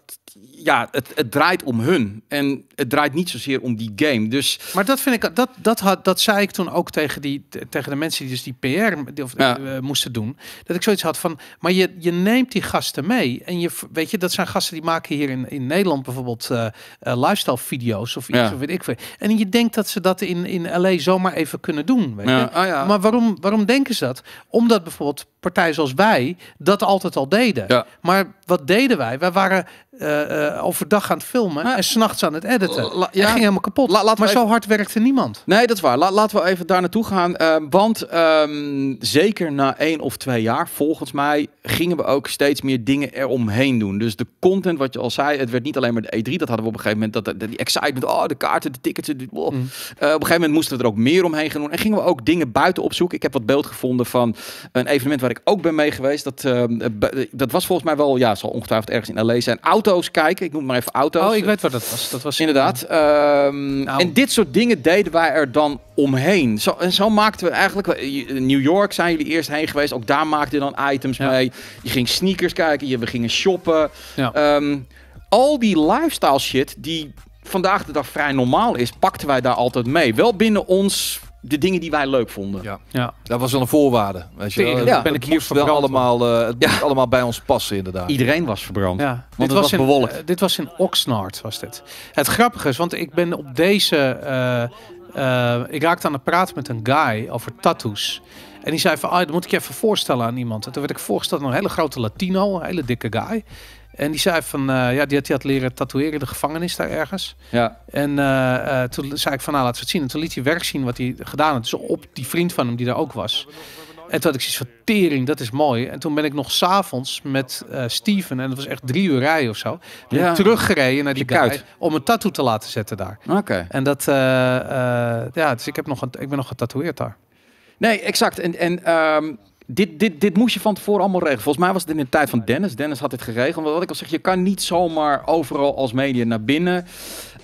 ja, het, het draait om hun. En het draait niet zozeer om die game. Dus Maar dat vind ik, dat, dat, had, dat zei ik toen ook tegen, die, tegen de mensen die dus die PR die, of, Ja. eh, moesten doen. Dat ik zoiets had van, maar je, je neemt die gasten mee. En je, weet je, dat zijn gasten die maken hier in, in Nederland bijvoorbeeld eh eh, lifestyle video's of iets, Ja. of weet ik veel. En je denkt dat ze dat in, in LA zomaar even kunnen doen. Weet Ja. je? Ah. Maar waarom, waarom denken ze dat? Omdat bijvoorbeeld partijen zoals wij dat altijd al deden. Ja. Maar wat deden wij? Wij waren eh, eh, overdag aan het filmen Ja. en s'nachts aan het editen. La- ja. ging helemaal kapot. La- maar even- zo hard werkte niemand. Nee, dat is waar. La- laten we even daar naartoe gaan. Eh, want ehm, zeker na één of twee jaar, volgens mij, gingen we ook steeds meer dingen eromheen doen. Dus de content, wat je al zei, het werd niet alleen maar de E3. Dat hadden we op een gegeven moment, dat, die excitement, oh, de kaarten, de tickets. de-. Mm. Eh, op een gegeven moment moesten we er ook meer omheen gaan doen. En gingen we ook dingen buiten opzoeken. Ik heb wat beeld gevonden van een evenement waar ik ook ben mee geweest. Dat, ehm, eh, dat was volgens mij wel, ja, zal ongetwijfeld ergens in LA zijn. Auto's kijken, ik noem maar even auto's. Oh, ik weet wat dat was. Dat was Inderdaad. Ehm, Nou. En dit soort dingen deden wij er dan omheen. Zo, en zo maakten we eigenlijk... in New York zijn jullie eerst heen geweest. Ook daar maakten je dan items Ja. mee. Je ging sneakers kijken. Je, we gingen shoppen. Ja. Ehm, al die lifestyle shit, die vandaag de dag vrij normaal is, pakten wij daar altijd mee. Wel binnen ons de dingen die wij leuk vonden. Ja. Ja. Dat was wel een voorwaarde. Weet je wel. Ja, Het ben ik hier wel verbrand. allemaal, eh, het Ja. moest allemaal bij ons passen inderdaad. Iedereen was verbrand. Ja, het was in, bewolkt. eh, dit was in Oxnard, was dit. Het grappige is, want ik ben op deze... eh, eh, ik raakte aan het praten met een guy over tattoos. En die zei van, ah, dat moet ik je even voorstellen aan iemand. En toen werd ik voorgesteld aan een hele grote Latino, een hele dikke guy. En die zei van, eh, ja, die had, die had leren tatoeëren in de gevangenis daar ergens. Ja. En eh, eh, toen zei ik van, nou, we het zien. En toen liet hij werk zien wat hij gedaan had. Dus op die vriend van hem die daar ook was. En toen had ik zoiets van, tering, dat is mooi. En toen ben ik nog s'avonds met Steven, en dat was echt drie uur rijden of zo, ben Ja. teruggereden naar die kuit. guy om een tattoo te laten zetten daar. Oké. En dat, ja, dus ik, heb nog een, ik ben nog getatoeëerd daar. Nee, exact. En, en ehm, dit, dit, dit moest je van tevoren allemaal regelen. Volgens mij was het in de tijd van Dennis. Dennis had dit geregeld. Want wat ik al zeg, je kan niet zomaar overal als media naar binnen.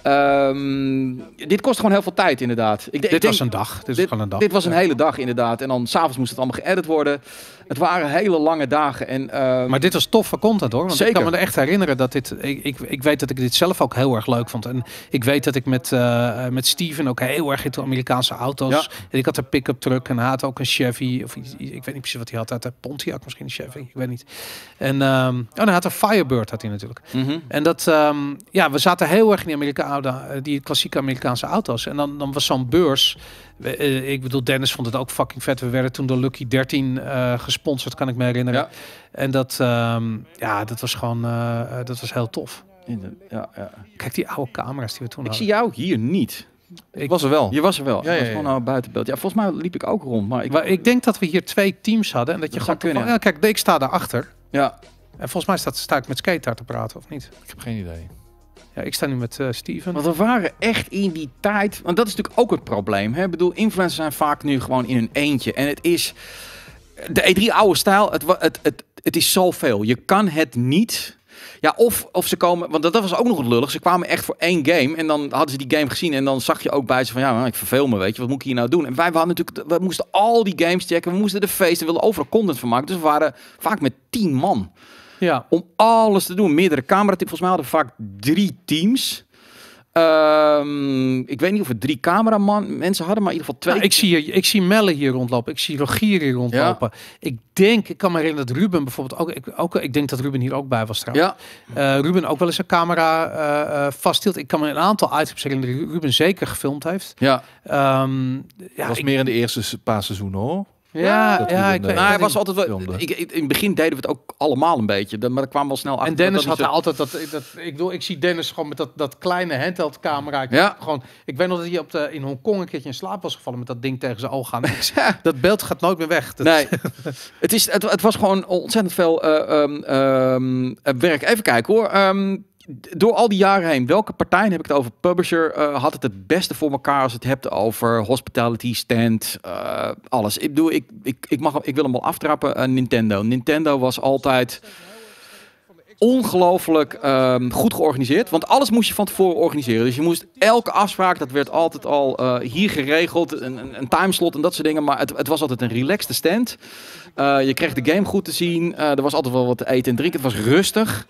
Ehm, dit kost gewoon heel veel tijd, inderdaad. Ik, Dit denk- was een dag. Dit, was gewoon een dag. Dit was een Ja. hele dag, inderdaad. En dan s'avonds moest het allemaal geëdit worden. Het waren hele lange dagen. En, ehm, Maar dit was toffe content hoor. Want Zeker. ik kan me er echt herinneren dat dit. Ik, ik, ik weet dat ik dit zelf ook heel erg leuk vond. En ik weet dat ik met, eh, met Steven ook heel erg into Amerikaanse auto's. Ja. En ik had een pick-up truck en hij had ook een Chevy. Of iets- ik weet niet precies wat hij had. Uit de Pontiac misschien een Chevy. Ik weet niet. En ehm, oh, hij had een Firebird had hij natuurlijk. mhm. En dat, ehm, ja, we zaten heel erg in die, Amerika die klassieke Amerikaanse auto's. En dan, dan was zo'n beurs. We- eh, ik bedoel, Dennis vond het ook fucking vet. We werden toen door Lucky 13 eh, gesponsord, kan ik me herinneren. Ja. En dat, ehm, ja, dat was gewoon, eh, dat was heel tof. Inderdaad, Ja, ja. Kijk die oude camera's die we toen Ik hadden. zie jou hier niet. Ik was er wel. Je was er wel. Ja, Je ja, was ja. gewoon nou buiten beeld. Ja, volgens mij liep ik ook rond. Maar ik, Maar ik denk dat we hier twee teams hadden en dat je Dat gewoon van, kunnen. ja, kijk, ik sta daarachter. ja, En volgens mij staat, sta ik met Skate daar te praten, of niet? Ik heb geen idee. Ja, ik sta nu met eh, Steven. Want we waren echt in die tijd. Want dat is natuurlijk ook het probleem. Hè? Ik bedoel, influencers zijn vaak nu gewoon in hun eentje. En het is. De E3 oude stijl, het, het, het, het is zoveel. Je kan het niet. Ja, of, of ze komen. Want dat, was ook nog lullig. Ze kwamen echt voor één game. En dan hadden ze die game gezien. En dan zag je ook bij ze van. Ja, ik verveel me. Weet je, wat moet ik hier nou doen? En wij hadden natuurlijk. We moesten al die games checken. We moesten de feesten. We wilden overal content van maken. Dus we waren vaak met tien man Ja, om alles te doen. Meerdere camerateams. Volgens mij hadden we vaak drie teams. Ehm, ik weet niet of we drie cameraman mensen hadden, maar in ieder geval twee. Nou, ik, zie, hier- ik zie Melle hier rondlopen. Ik zie Rogier hier rondlopen. Ik denk, ik kan me herinneren dat Ruben bijvoorbeeld ook, ik, ook... Ik denk dat Ruben hier ook bij was trouwens. ja, Eh, Ruben ook wel eens een camera eh, eh, vasthield. Ik kan me een aantal items herinneren die Ruben zeker gefilmd heeft. ja. Ehm, ja, Dat was ik- meer in de eerste paar seizoenen hoor. Ja, dat ja, ik eh, weet Nou, hij ik was altijd wel. Ik, ik- in het begin deden we het ook allemaal een beetje, maar dat kwam wel snel achter. En Dennis dat had altijd dat, dat ik bedoel, ik zie Dennis gewoon met dat, dat kleine handheld camera. Ja. Gewoon, ik weet nog dat hij op de, in Hongkong een keertje in slaap was gevallen met dat ding tegen zijn aan. [laughs] Ja. dat beeld gaat nooit meer weg. Dat- Nee, het, is, het, het was gewoon ontzettend veel eh, ehm, ehm, eh, werk. Even kijken hoor. Ehm, d- door al die jaren heen, welke partijen heb ik het over? Publisher eh, had het het beste voor elkaar als het hebt over hospitality, stand, eh, alles. Ik bedoel, ik, ik, ik, mag, ik wil hem wel aftrappen. eh, Nintendo. Nintendo was altijd ongelooflijk ehm, goed georganiseerd. Want alles moest je van tevoren organiseren. Dus je moest elke afspraak, dat werd altijd al hier geregeld. Een, een, timeslot en dat soort dingen. Maar het, het was altijd een relaxed stand. Je kreeg de game goed te zien. Er was altijd wel wat te eten en drinken. Het was rustig.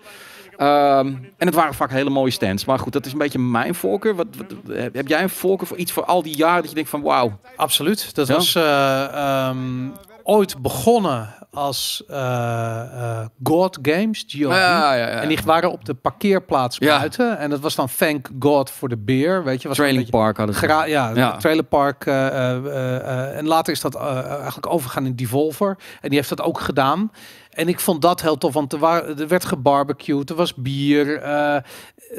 Ehm, en het waren vaak hele mooie stands. Maar goed, dat is een beetje mijn voorkeur. Wat, wat- heb jij een voorkeur voor iets voor al die jaren dat je denkt van wauw. Absoluut. Dat Ja. was eh, ehm, ooit begonnen als eh, eh, God Games, GOG. Ja, ja, ja. En die waren op de parkeerplaats buiten. En dat was dan Thank God for the Beer. Weet je, was Trailing een beetje Park hadden ze. Ja, eh, eh, en later is dat eigenlijk overgegaan in Devolver. En die heeft dat ook gedaan. En ik vond dat heel tof, want er, er werd gebarbecued, er was bier. eh,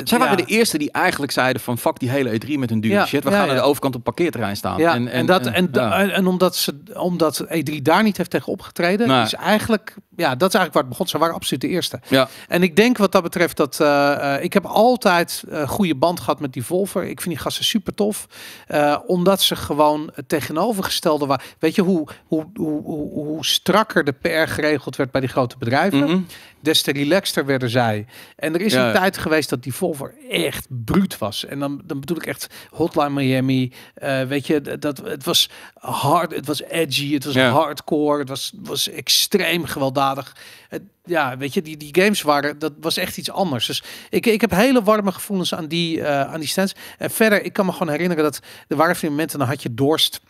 Zij waren ja. de eerste die eigenlijk zeiden van fuck die hele E3 met hun dure Ja, shit. We ja, gaan aan de overkant op het parkeerterrein staan. Ja, en, dat, en, en, en omdat, ze, omdat E3 daar niet heeft tegen opgetreden, Nee. is eigenlijk, ja, dat is eigenlijk waar het begon. Ze waren absoluut de eerste. Ja. En ik denk wat dat betreft dat eh, eh, ik heb altijd een goede band gehad met die Volver. Ik vind die gasten super tof, omdat ze gewoon het tegenovergestelde waren. Weet je hoe, hoe, hoe, hoe, hoe strakker de PR geregeld werd bij die grote bedrijven, Mhm. des te relaxter werden zij. En er is een tijd geweest dat die Volvo echt bruut was. En dan, dan bedoel ik echt Hotline Miami. eh, weet je, dat, het was hard, het was edgy, het was Ja. hardcore, het was, was extreem gewelddadig. Het, ja, weet je, die, die games waren, dat was echt iets anders. Dus ik, ik heb hele warme gevoelens aan die, eh, aan die stands. En verder, ik kan me gewoon herinneren dat er waren momenten, dan had je dorst.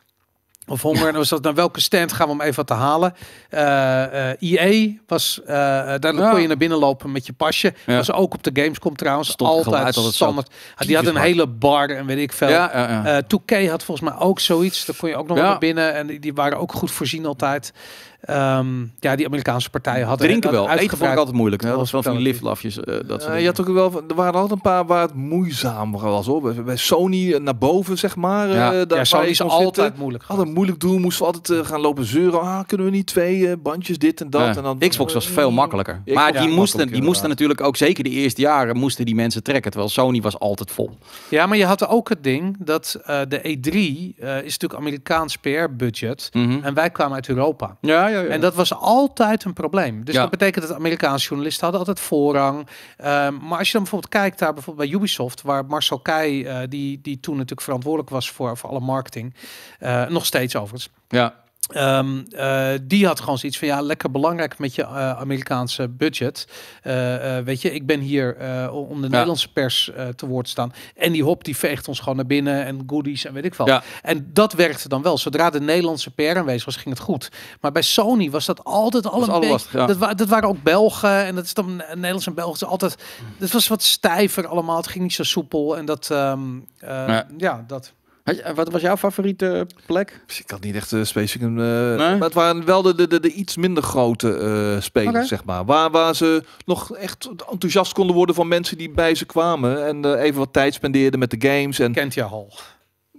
Of honger. En dan was dat naar welke stand gaan we om even wat te halen? Eh eh EA was, eh daar Ja. kon je naar binnen lopen met je pasje. Ja. Was ook op de Gamescom trouwens. Stond altijd standaard. Ah, die had een hele bar en weet ik veel. Ja, ja, ja. Eh 2K had volgens mij ook zoiets. Daar kon je ook nog naar binnen. En die, die waren ook goed voorzien altijd. Ehm, ja, die Amerikaanse partijen hadden Drinken wel. Eten vond ik uitgebreid- altijd moeilijk. hè. Dat was wel van die liftlafjes. eh dat Eh, je had ook wel, er waren altijd een paar waar het moeizaam was hoor. Bij- Bij Sony eh, naar boven, zeg maar. daar Ja, Sony je is altijd zitten. moeilijk. Altijd moeilijk doen, moesten we altijd gaan lopen zeuren. Ah, kunnen we niet twee bandjes dit en dat? Ja. En dan, Xbox was veel makkelijker. Maar die, moesten, die moesten natuurlijk ook, zeker de eerste jaren, moesten die mensen trekken. Terwijl Sony was altijd vol. Ja, maar je had ook het ding dat de E3 eh, is natuurlijk Amerikaans PR-budget. Mhm. En wij kwamen uit Europa. Ja, ja. En dat was altijd een probleem. Dus dat betekent dat Amerikaanse journalisten hadden altijd voorrang. Ehm, maar als je dan bijvoorbeeld kijkt daar bijvoorbeeld bij Ubisoft, waar Marcel Keij, eh, die, die toen natuurlijk verantwoordelijk was voor, voor alle marketing, eh, nog steeds overigens. ja. Ehm, eh, die had gewoon zoiets van ja, lekker belangrijk met je eh, Amerikaanse budget. Eh, weet je, ik ben hier om de Nederlandse pers te woord te staan. En die hop die veegt ons gewoon naar binnen en goodies en weet ik veel. Ja. En dat werkte dan wel. Zodra de Nederlandse PR aanwezig was, ging het goed. Maar bij Sony was dat altijd al Was een beetje. ja. dat, wa dat waren ook Belgen en dat is dan Nederlands en Belgisch altijd. Het was wat stijver allemaal. Het ging niet zo soepel en dat. ehm, eh, ja, dat. Had je- Wat was jouw favoriete plek? Dus ik had niet echt uh, specifiek een. eh, Nee? Maar het waren wel de, de, de, de iets minder grote eh spelers, zeg maar. Waar, waar ze nog echt enthousiast konden worden van mensen die bij ze kwamen. En eh, even wat tijd spendeerden met de games. En, Kent je al.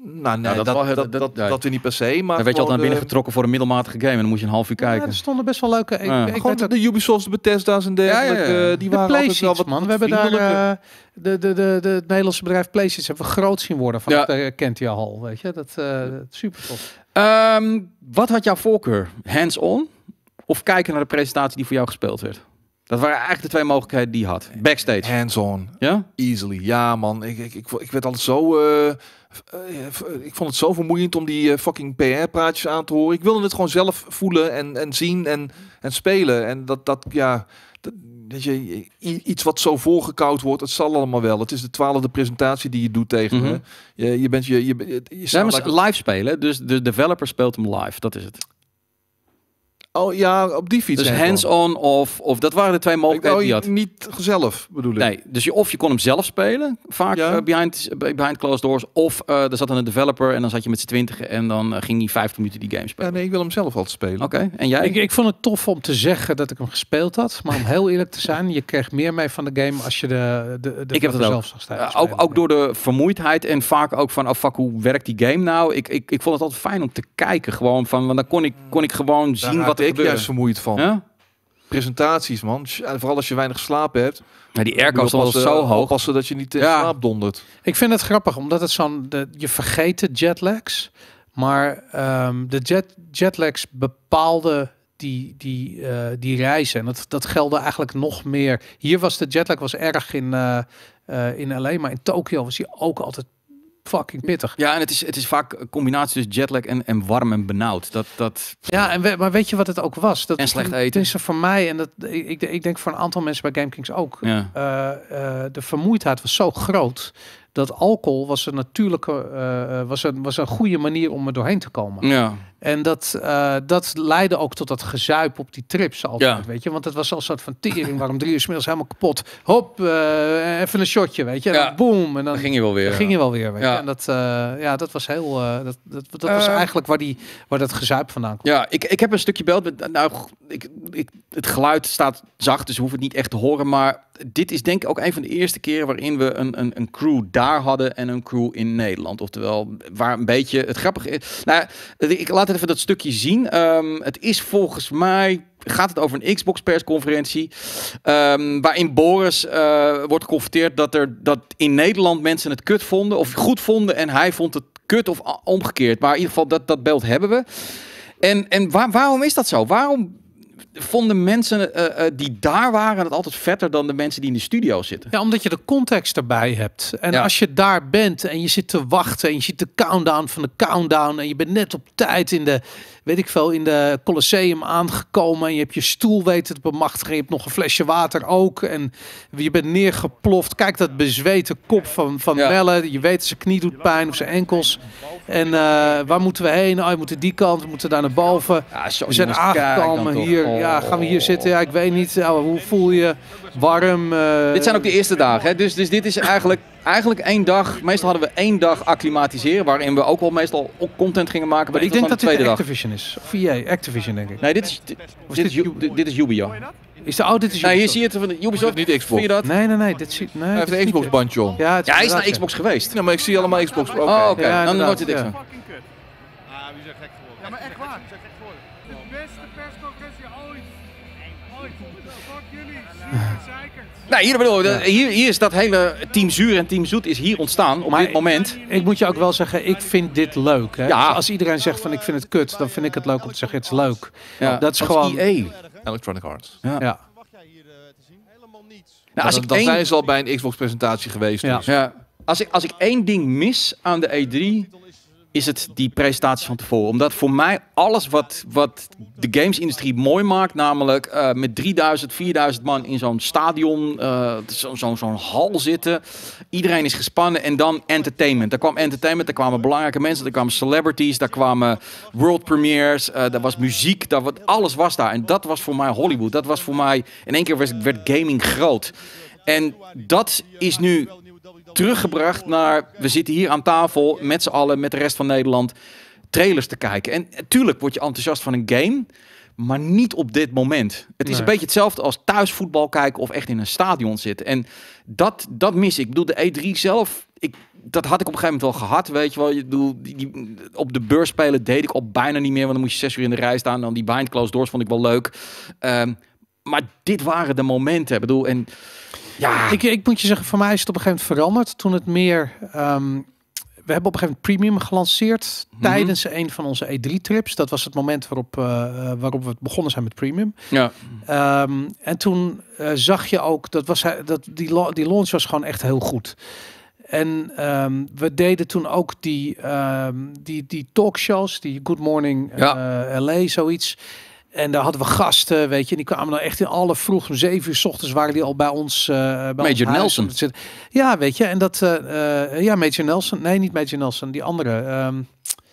Nou, nee, Nou, dat dat, dat, dat- dat, dat- dat, weer niet per se. Maar Dan werd je altijd naar binnen de- getrokken voor een middelmatige game. En dan moest je een half uur Ja, kijken. er stonden best wel leuke. Ik, Ja. ik weet de, ook- de Ubisofts, de Bethesda's en dergelijke. Ja, ja, ja. eh, Die De waren altijd wel wat, man. We hebben daar eh, de, de, de, de, het Nederlandse bedrijf PlaySeats hebben we groot zien worden van Ja. de Kentia Hall. Weet je, dat eh super tof. Ehm, wat had jouw voorkeur? Hands-on of kijken naar de presentatie die voor jou gespeeld werd? Dat waren eigenlijk de twee mogelijkheden die je had. Backstage. Hands-on. Ja? Easily. Ja, man. Ik, ik, ik, ik werd altijd zo. Eh, eh, f- ik vond het zo vermoeiend om die eh, fucking PR-praatjes aan te horen. Ik wilde het gewoon zelf voelen en, en zien en, en spelen. En dat, dat ja. Dat, je, iets wat zo voorgekoud wordt, het zal allemaal wel. Het is de twaalfde presentatie die je doet tegen Mhm. me. Je, je bent je, je, je, je Ja, staat maar daar- live spelen. Dus de developer speelt hem live. Dat is het. Oh ja, op die fiets. Dus hands-on. of, of dat waren de twee mogelijkheden oh, die je had. niet zelf bedoel ik. Nee, dus je, of je kon hem zelf spelen, vaak Ja. eh, behind, behind closed doors. Of eh er zat dan een developer en dan zat je met z'n twintigen en dan eh, ging hij 15 minuten die game Ja, spelen. nee, ik wil hem zelf altijd spelen. Oké, en jij? Ik, ik vond het tof om te zeggen dat ik hem gespeeld had. Maar om heel eerlijk te zijn, je kreeg meer mee van de game als je de, de, de Ik heb zelf zag staan. Eh, spelen. ook, ook door de vermoeidheid en vaak ook van, oh fuck, hoe werkt die game nou? Ik, ik, ik vond het altijd fijn om te kijken gewoon van, want dan kon ik, kon ik gewoon Daar zien wat er ik juist vermoeid van. Ja? Presentaties, man. Vooral als je weinig geslapen hebt. Nou, die airco was zo hoog. Oppassen dat je niet in Ja. slaap dondert. Ik vind het grappig, omdat het zo'n... de- Je vergeet de jetlags. Maar ehm, de jet, jetlags bepaalde die, die, eh, die reizen. En dat, dat gelde eigenlijk nog meer. Hier was de jetlag was erg in, eh eh, in LA. Maar in Tokio was hij ook altijd fucking pittig. Ja, en het is, het is vaak een combinatie tussen jetlag en, en warm en benauwd. Dat, dat, Ja, en we, maar weet je wat het ook was? Dat En slecht ten- eten. tenminste voor mij, en dat, ik, ik, ik denk voor een aantal mensen bij GameKings ook. ja. eh, eh, de vermoeidheid was zo groot dat alcohol was een natuurlijke, eh, eh, was, een, was een goede manier om er doorheen te komen. ja. En dat, eh, dat leidde ook tot dat gezuip op die trips altijd, Ja. weet je. Want het was al een soort van tering, waarom drie uur 's middags helemaal kapot. Hop, even een shotje, weet je. En Ja. dan boom, en dan Dan ging je wel weer. dan ging je wel weer, weet Ja. je. En dat, ja, dat was heel, dat, dat, dat was eigenlijk waar, die, waar dat gezuip vandaan kwam. Ja, ik, ik heb een stukje beeld. Nou, ik, ik, het geluid staat zacht, dus we hoeven het niet echt te horen. Maar dit is denk ik ook een van de eerste keren waarin we een, een, een crew daar hadden en een crew in Nederland. Oftewel, waar een beetje het grappige is. Nou, ik laat even dat stukje zien. Ehm, het is volgens mij. Gaat het over een Xbox persconferentie ehm, waarin Boris eh, wordt geconfronteerd dat er dat in Nederland mensen het kut vonden of goed vonden en hij vond het kut of omgekeerd. Maar in ieder geval dat dat beeld hebben we. En, en waar- waarom is dat zo? Waarom vonden mensen eh, eh, die daar waren het altijd vetter dan de mensen die in de studio zitten. Ja, omdat je de context erbij hebt. En Ja. als je daar bent en je zit te wachten en je ziet de countdown van de countdown en je bent net op tijd in de, weet ik veel, in de Colosseum aangekomen en je hebt je stoel weten te bemachtigen, je hebt nog een flesje water ook en je bent neergeploft. Kijk dat bezweten kop van, van Ja. Melle, je weet zijn knie doet pijn of zijn enkels. En eh, waar moeten we heen? Oh, we moeten die kant, we moeten daar naar boven. Ja, zo, We zijn aangekomen hier. Oh. Ja, gaan we hier zitten? Ja, ik weet niet. Ja, hoe voel je? Warm? eh, Dit zijn ook de eerste dagen. Hè? Dus, dus dit is eigenlijk, eigenlijk één dag. Meestal hadden we één dag acclimatiseren. Waarin we ook wel meestal ook content gingen maken. Maar ik dit denk dat dit de tweede dag. Activision is. Of EA, Activision denk ik. Nee, dit is, dit, dit is dit dit, dit is Ubio. Is de, oh, dit is Nee, hier Ubisoft. zie je het van de Ubisoft. Niet Xbox. Vind je dat? Nee, nee, nee. Dit ziet... Nee, Hij heeft dit een is Xbox niet- bandje om. Ja, hij is naar Xbox geweest. Ja, maar ik zie allemaal Xbox. Oké. Oh, oké. Ja, dan wordt. Fucking kut. Ah, wie zijn gek geworden? Ja, maar echt waar. Nee, hier, bedoel, de- hier, hier is dat hele Team Zuur en Team Zoet is hier ontstaan op Maar- dit moment. Ik moet je ook wel zeggen, ik vind dit leuk. Hè? Ja. Dus Als iedereen zegt van ik vind het kut, dan vind ik het leuk om te zeggen het is leuk. Ja, dat is gewoon- EA. Electronic Arts. Ja. Nou, als dan ik dan één, zijn ze al bij een Xbox-presentatie geweest. Ja. dus. ja, als, ik, als ik één ding mis aan de E3, is het die presentatie van tevoren. Omdat voor mij alles wat, wat de gamesindustrie mooi maakt, namelijk eh, met 3000, 4000 man in zo'n stadion, eh, zo- zo- zo'n hal zitten. Iedereen is gespannen en dan entertainment. Daar kwam entertainment, daar kwamen belangrijke mensen, daar kwamen celebrities, daar kwamen world premieres, eh daar was muziek, daar, wat, alles was daar. En dat was voor mij Hollywood. Dat was voor mij, in één keer werd gaming groot. En dat is nu teruggebracht naar... We zitten hier aan tafel met z'n allen, met de rest van Nederland... trailers te kijken. En natuurlijk word je enthousiast van een game... maar niet op dit moment. Het is Nee. een beetje hetzelfde als thuis voetbal kijken... of echt in een stadion zitten. En dat, dat mis ik. Ik bedoel, de E3 zelf... Ik, dat had ik op een gegeven moment wel gehad, weet je wel. Je bedoel, die, die, op de beurs spelen deed ik al bijna niet meer... want dan moest je zes uur in de rij staan. En dan die behind closed doors vond ik wel leuk. Ehm, maar dit waren de momenten. Ik bedoel, en... Ja, Ik, ik moet je zeggen, voor mij is het op een gegeven moment veranderd. Toen het meer... ehm, we hebben op een gegeven moment premium gelanceerd Mhm. tijdens een van onze E3-trips. Dat was het moment waarop, eh, eh, waarop we begonnen zijn met premium. ja. Ehm, en toen eh, zag je ook, dat was, hij- dat die, die launch was gewoon echt heel goed. En ehm, we deden toen ook die, die, die talkshows, die Good Morning Ja. LA, zoiets. En daar hadden we gasten, weet je. En die kwamen dan echt in alle vroeg, om zeven uur 's ochtends waren die al bij ons. eh bij Major ons. Nelson. Dat zit- Ja, weet je. En dat, eh, eh, ja, Major Nelson. Nee, niet Major Nelson, die andere. ehm,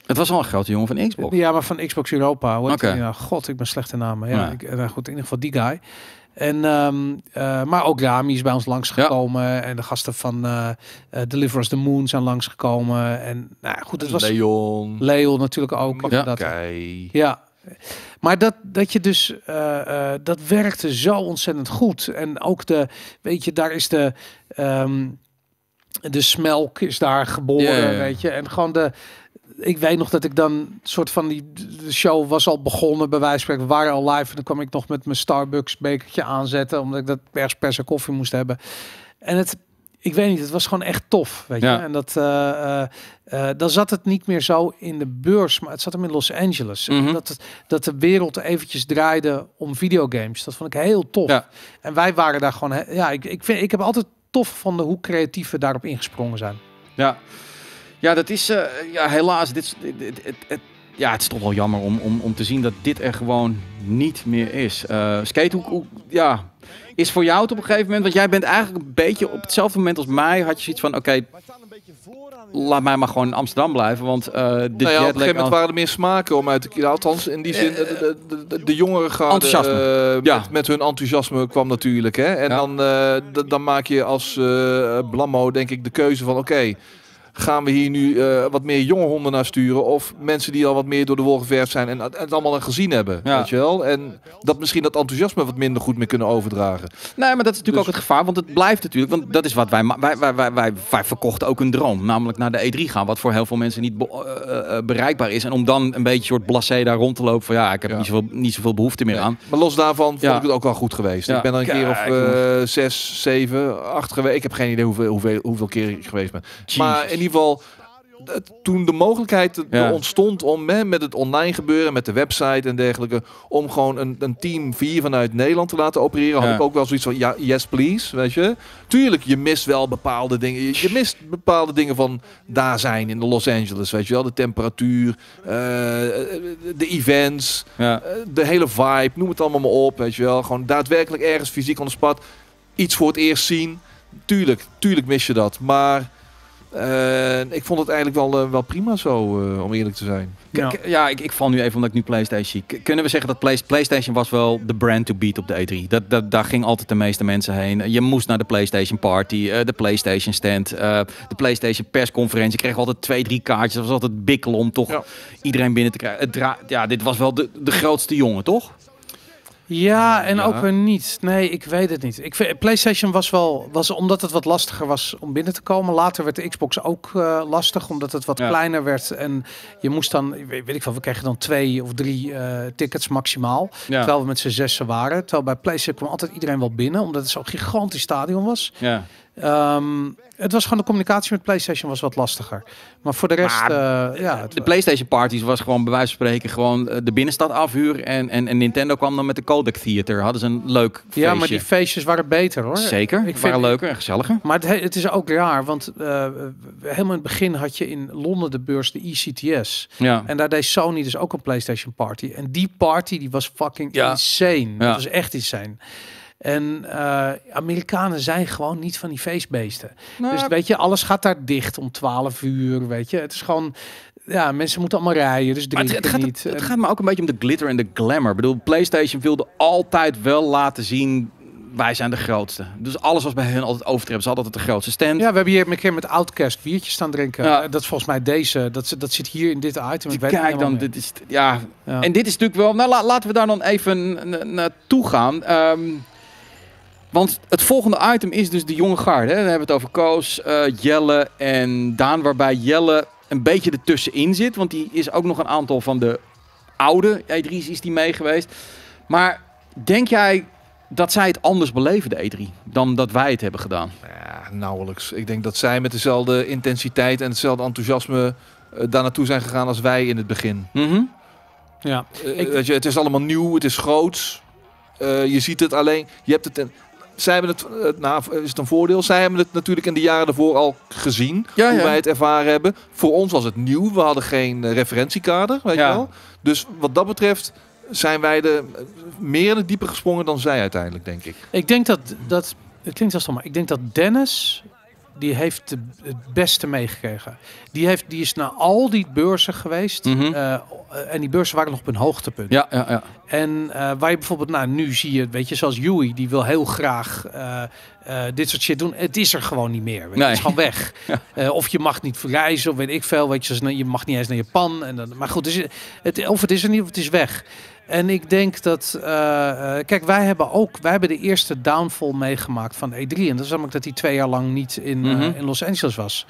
Het was al een grote jongen van Xbox. ja, maar van Xbox Europa. Oké. nou? God, ik ben slechte namen. Ja, Ja. Ik, nou goed, in ieder geval die guy. En, ehm, eh, maar ook Rami is bij ons langsgekomen. En de gasten van eh eh, Deliver Us the Moon zijn langsgekomen. En nou ja, goed, het was Leon. Leon natuurlijk ook. Ja. inderdaad. Ja. Maar dat, dat je dus, eh, eh, dat werkte zo ontzettend goed. En ook de, weet je, daar is de, ehm, de smelk is daar geboren, weet je. En gewoon de, ik weet nog dat ik dan soort van die de show was al begonnen, bij wijze van spreken, we waren al live. En dan kwam ik nog met mijn Starbucks bekertje aanzetten, omdat ik dat pers per koffie moest hebben. En het, ik weet niet, het was gewoon echt tof, weet Ja. je. En dat, eh, eh, eh, dan zat het niet meer zo in de beurs, maar het zat hem in Los Angeles. Mhm. Dat, het, dat de wereld eventjes draaide om videogames. Dat vond ik heel tof. Ja. En wij waren daar gewoon, ja, ik, ik, vind, ik heb altijd tof gevonden hoe creatief we daarop ingesprongen zijn. Ja, ja dat is ja, helaas. Dit, dit, dit- het, het- ja, het is toch wel jammer om, om, om te zien dat dit er gewoon niet meer is. Eh, skate, hoe, hoe- ja, is voor jou het op een gegeven moment, want jij bent eigenlijk een beetje op hetzelfde moment als mij, had je zoiets van, oké, laat mij maar gewoon in Amsterdam blijven, want eh de Nou ja, op een gegeven moment waren er meer smaken om uit te kiezen. Althans, in die zin, de, de, de, de jongere garde Enthousiasme. eh, Ja. met, met hun enthousiasme kwam natuurlijk. Hè? En Ja. dan, eh, dan maak je als eh Blammo denk ik de keuze van oké, gaan we hier nu eh, wat meer jonge honden naar sturen? Of mensen die al wat meer door de wol geverfd zijn en het allemaal al gezien hebben. Ja. Weet je wel? En dat misschien dat enthousiasme wat minder goed meer kunnen overdragen. Nee, maar dat is natuurlijk Dus- ook het gevaar, want het blijft natuurlijk, want dat is wat wij, wij, wij, wij, wij, wij verkochten ook een droom, namelijk naar de E3 gaan, wat voor heel veel mensen niet be- eh, eh, bereikbaar is. En om dan een beetje soort blasé daar rond te lopen van ja, ik heb Ja. niet, zoveel, niet zoveel behoefte meer aan. Maar los daarvan vond Ja. ik het ook wel goed geweest. Ik ben er een keer of zes, zeven, acht geweest. Ik heb geen idee hoeveel, hoeveel, hoeveel keer ik geweest ben. Maar in ieder geval, toen de mogelijkheid er Ja. ontstond om hè, met het online gebeuren, met de website en dergelijke, om gewoon een, een team 4 vanuit Nederland te laten opereren, had Ja. ik ook wel zoiets van, ja, yes please, weet je. Tuurlijk, je mist wel bepaalde dingen. Je, je mist bepaalde dingen van daar zijn in de Los Angeles, weet je wel. De temperatuur, eh, de events, Ja. eh, de hele vibe, noem het allemaal maar op, weet je wel. Gewoon daadwerkelijk ergens fysiek on the spot iets voor het eerst zien. Tuurlijk, tuurlijk mis je dat. Maar eh, ik vond het eigenlijk wel, eh, wel prima zo, eh, om eerlijk te zijn. Ja. K- Ja, ik, ik val nu even omdat ik nu PlayStation zie. K- Kunnen we zeggen dat Play- PlayStation was wel de brand to beat op de E3? Dat, dat, daar ging altijd de meeste mensen heen. Je moest naar de PlayStation Party, eh, de PlayStation stand, eh, de PlayStation persconferentie. Je kreeg altijd twee, drie kaartjes. Dat was altijd bikkel om toch Ja. iedereen binnen te krijgen. Het ja, dit was wel de, de grootste jongen, toch? Ja, en Ja. ook weer niet. Nee, ik weet het niet. Ik vind, PlayStation was wel, was, omdat het wat lastiger was om binnen te komen. Later werd de Xbox ook eh, lastig, omdat het wat Ja. kleiner werd. En je moest dan, weet, ik veel, we kregen dan twee of drie eh, tickets maximaal. Ja. Terwijl we met z'n zessen waren. Terwijl bij PlayStation kwam altijd iedereen wel binnen, omdat het zo'n gigantisch stadion was. Ja. Ehm, het was gewoon de communicatie met PlayStation was wat lastiger. Maar voor de rest, Maar eh, ja. De PlayStation parties was gewoon bij wijze van spreken gewoon eh, de binnenstad afhuur. En, en, en Nintendo kwam dan met de Codec Theater. Hadden ze een leuk feestje. ja, maar die feestjes waren beter hoor. Zeker, Ik ik vind- waren leuker en gezelliger. Maar het, he- het is ook raar, want eh, helemaal in het begin had je in Londen de beurs de E ECTS. Ja. En daar deed Sony dus ook een PlayStation Party. En die party die was fucking Ja. insane. Ja. Dat was echt insane. En eh, Amerikanen zijn gewoon niet van die feestbeesten. Nou, Dus weet je, alles gaat daar dicht om 12 uur, weet je. Het is gewoon, ja, mensen moeten allemaal rijden, dus Maar het, drinken het, gaat, niet. het, het En- gaat me ook een beetje om de glitter en de glamour. Ik bedoel, PlayStation wilde altijd wel laten zien... wij zijn de grootste. Dus alles was bij hen altijd overtreffen. Ze hadden altijd de grootste stand. ja, we hebben hier een keer met Outcast biertjes staan drinken. Ja. Dat is volgens mij deze, dat, zit- dat zit hier in dit item. Ik niet Kijk dan, dit is, ja. Ja. En dit is natuurlijk wel... Nou, la- laten we daar dan even na- naartoe gaan. Ehm, want het volgende item is dus de jonge garde. Hè. Dan hebben we het over Koos, eh, Jelle en Daan. Waarbij Jelle een beetje ertussenin zit. Want die is ook nog een aantal van de oude E3's is die mee geweest. Maar denk jij dat zij het anders beleven, de E3, dan dat wij het hebben gedaan? Ja, nauwelijks. Ik denk dat zij met dezelfde intensiteit en hetzelfde enthousiasme eh, daar naartoe zijn gegaan als wij in het begin. Mhm. Ja. Eh, Ik- weet je, het is allemaal nieuw, het is groots. Eh, je ziet het alleen, je hebt het... Zij hebben het, eh, nou, is het een voordeel? Zij hebben het natuurlijk in de jaren daarvoor al gezien, Ja, hoe wij het ervaren hebben. Voor ons was het nieuw, we hadden geen eh, referentiekader, weet je wel. Dus wat dat betreft zijn wij de eh, meer in het diepe gesprongen dan zij uiteindelijk, denk ik. Ik denk dat, dat het klinkt als maar ik denk dat Dennis, die heeft het beste meegekregen. Die, heeft, die is naar al die beurzen geweest. Mhm. eh, en die beurzen waren nog op hun hoogtepunt. Ja, ja, ja. En eh, waar je bijvoorbeeld, nou nu zie je, weet je, zoals Yui, die wil heel graag eh, eh, dit soort shit doen. Het is er gewoon niet meer. Weet je. Nee. Het is gewoon weg. [laughs] Eh, of je mag niet reizen, of weet ik veel. Weet je, zoals, je mag niet eens naar Japan. En dan, maar goed, dus het, of het is er niet, of het is weg. En ik denk dat, eh, eh, kijk, wij hebben ook, wij hebben de eerste downfall meegemaakt van E3. En dat is namelijk dat hij twee jaar lang niet in, eh, Mhm. in Los Angeles was.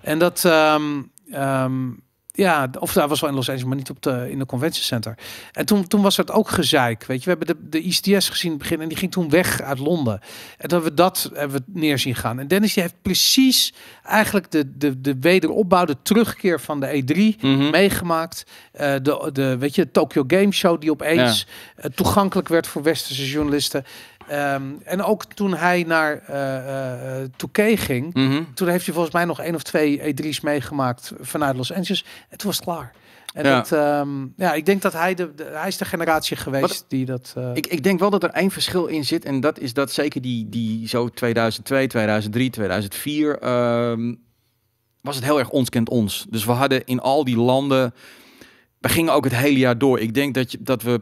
En dat, ehm, ehm, ja, of daar was wel in Los Angeles, maar niet op de, in de convention center. En toen, toen was het ook gezeik, weet je. We hebben de, de ICDS gezien in het begin en die ging toen weg uit Londen. En toen hebben we dat hebben we neer zien gaan. En Dennis die heeft precies eigenlijk de, de, de wederopbouw, de terugkeer van de E3 Mhm. meegemaakt. Eh, de, de, weet je, Tokyo Game Show die opeens eh, toegankelijk werd voor westerse journalisten. Ehm, en ook toen hij naar eh, 2K ging, Mhm. toen heeft hij volgens mij nog één of twee E3's meegemaakt vanuit Los Angeles. En toen was het klaar. En Ja. dat, ehm, ja, ik denk dat hij de, de- hij is de generatie geweest Wat- die dat. eh, Ik, ik denk wel dat er één verschil in zit. En dat is dat zeker die, die zo 2002, 2003, 2004... ehm, was het heel erg ons kent ons. Dus we hadden in al die landen... We gingen ook het hele jaar door. Ik denk dat, je, dat we,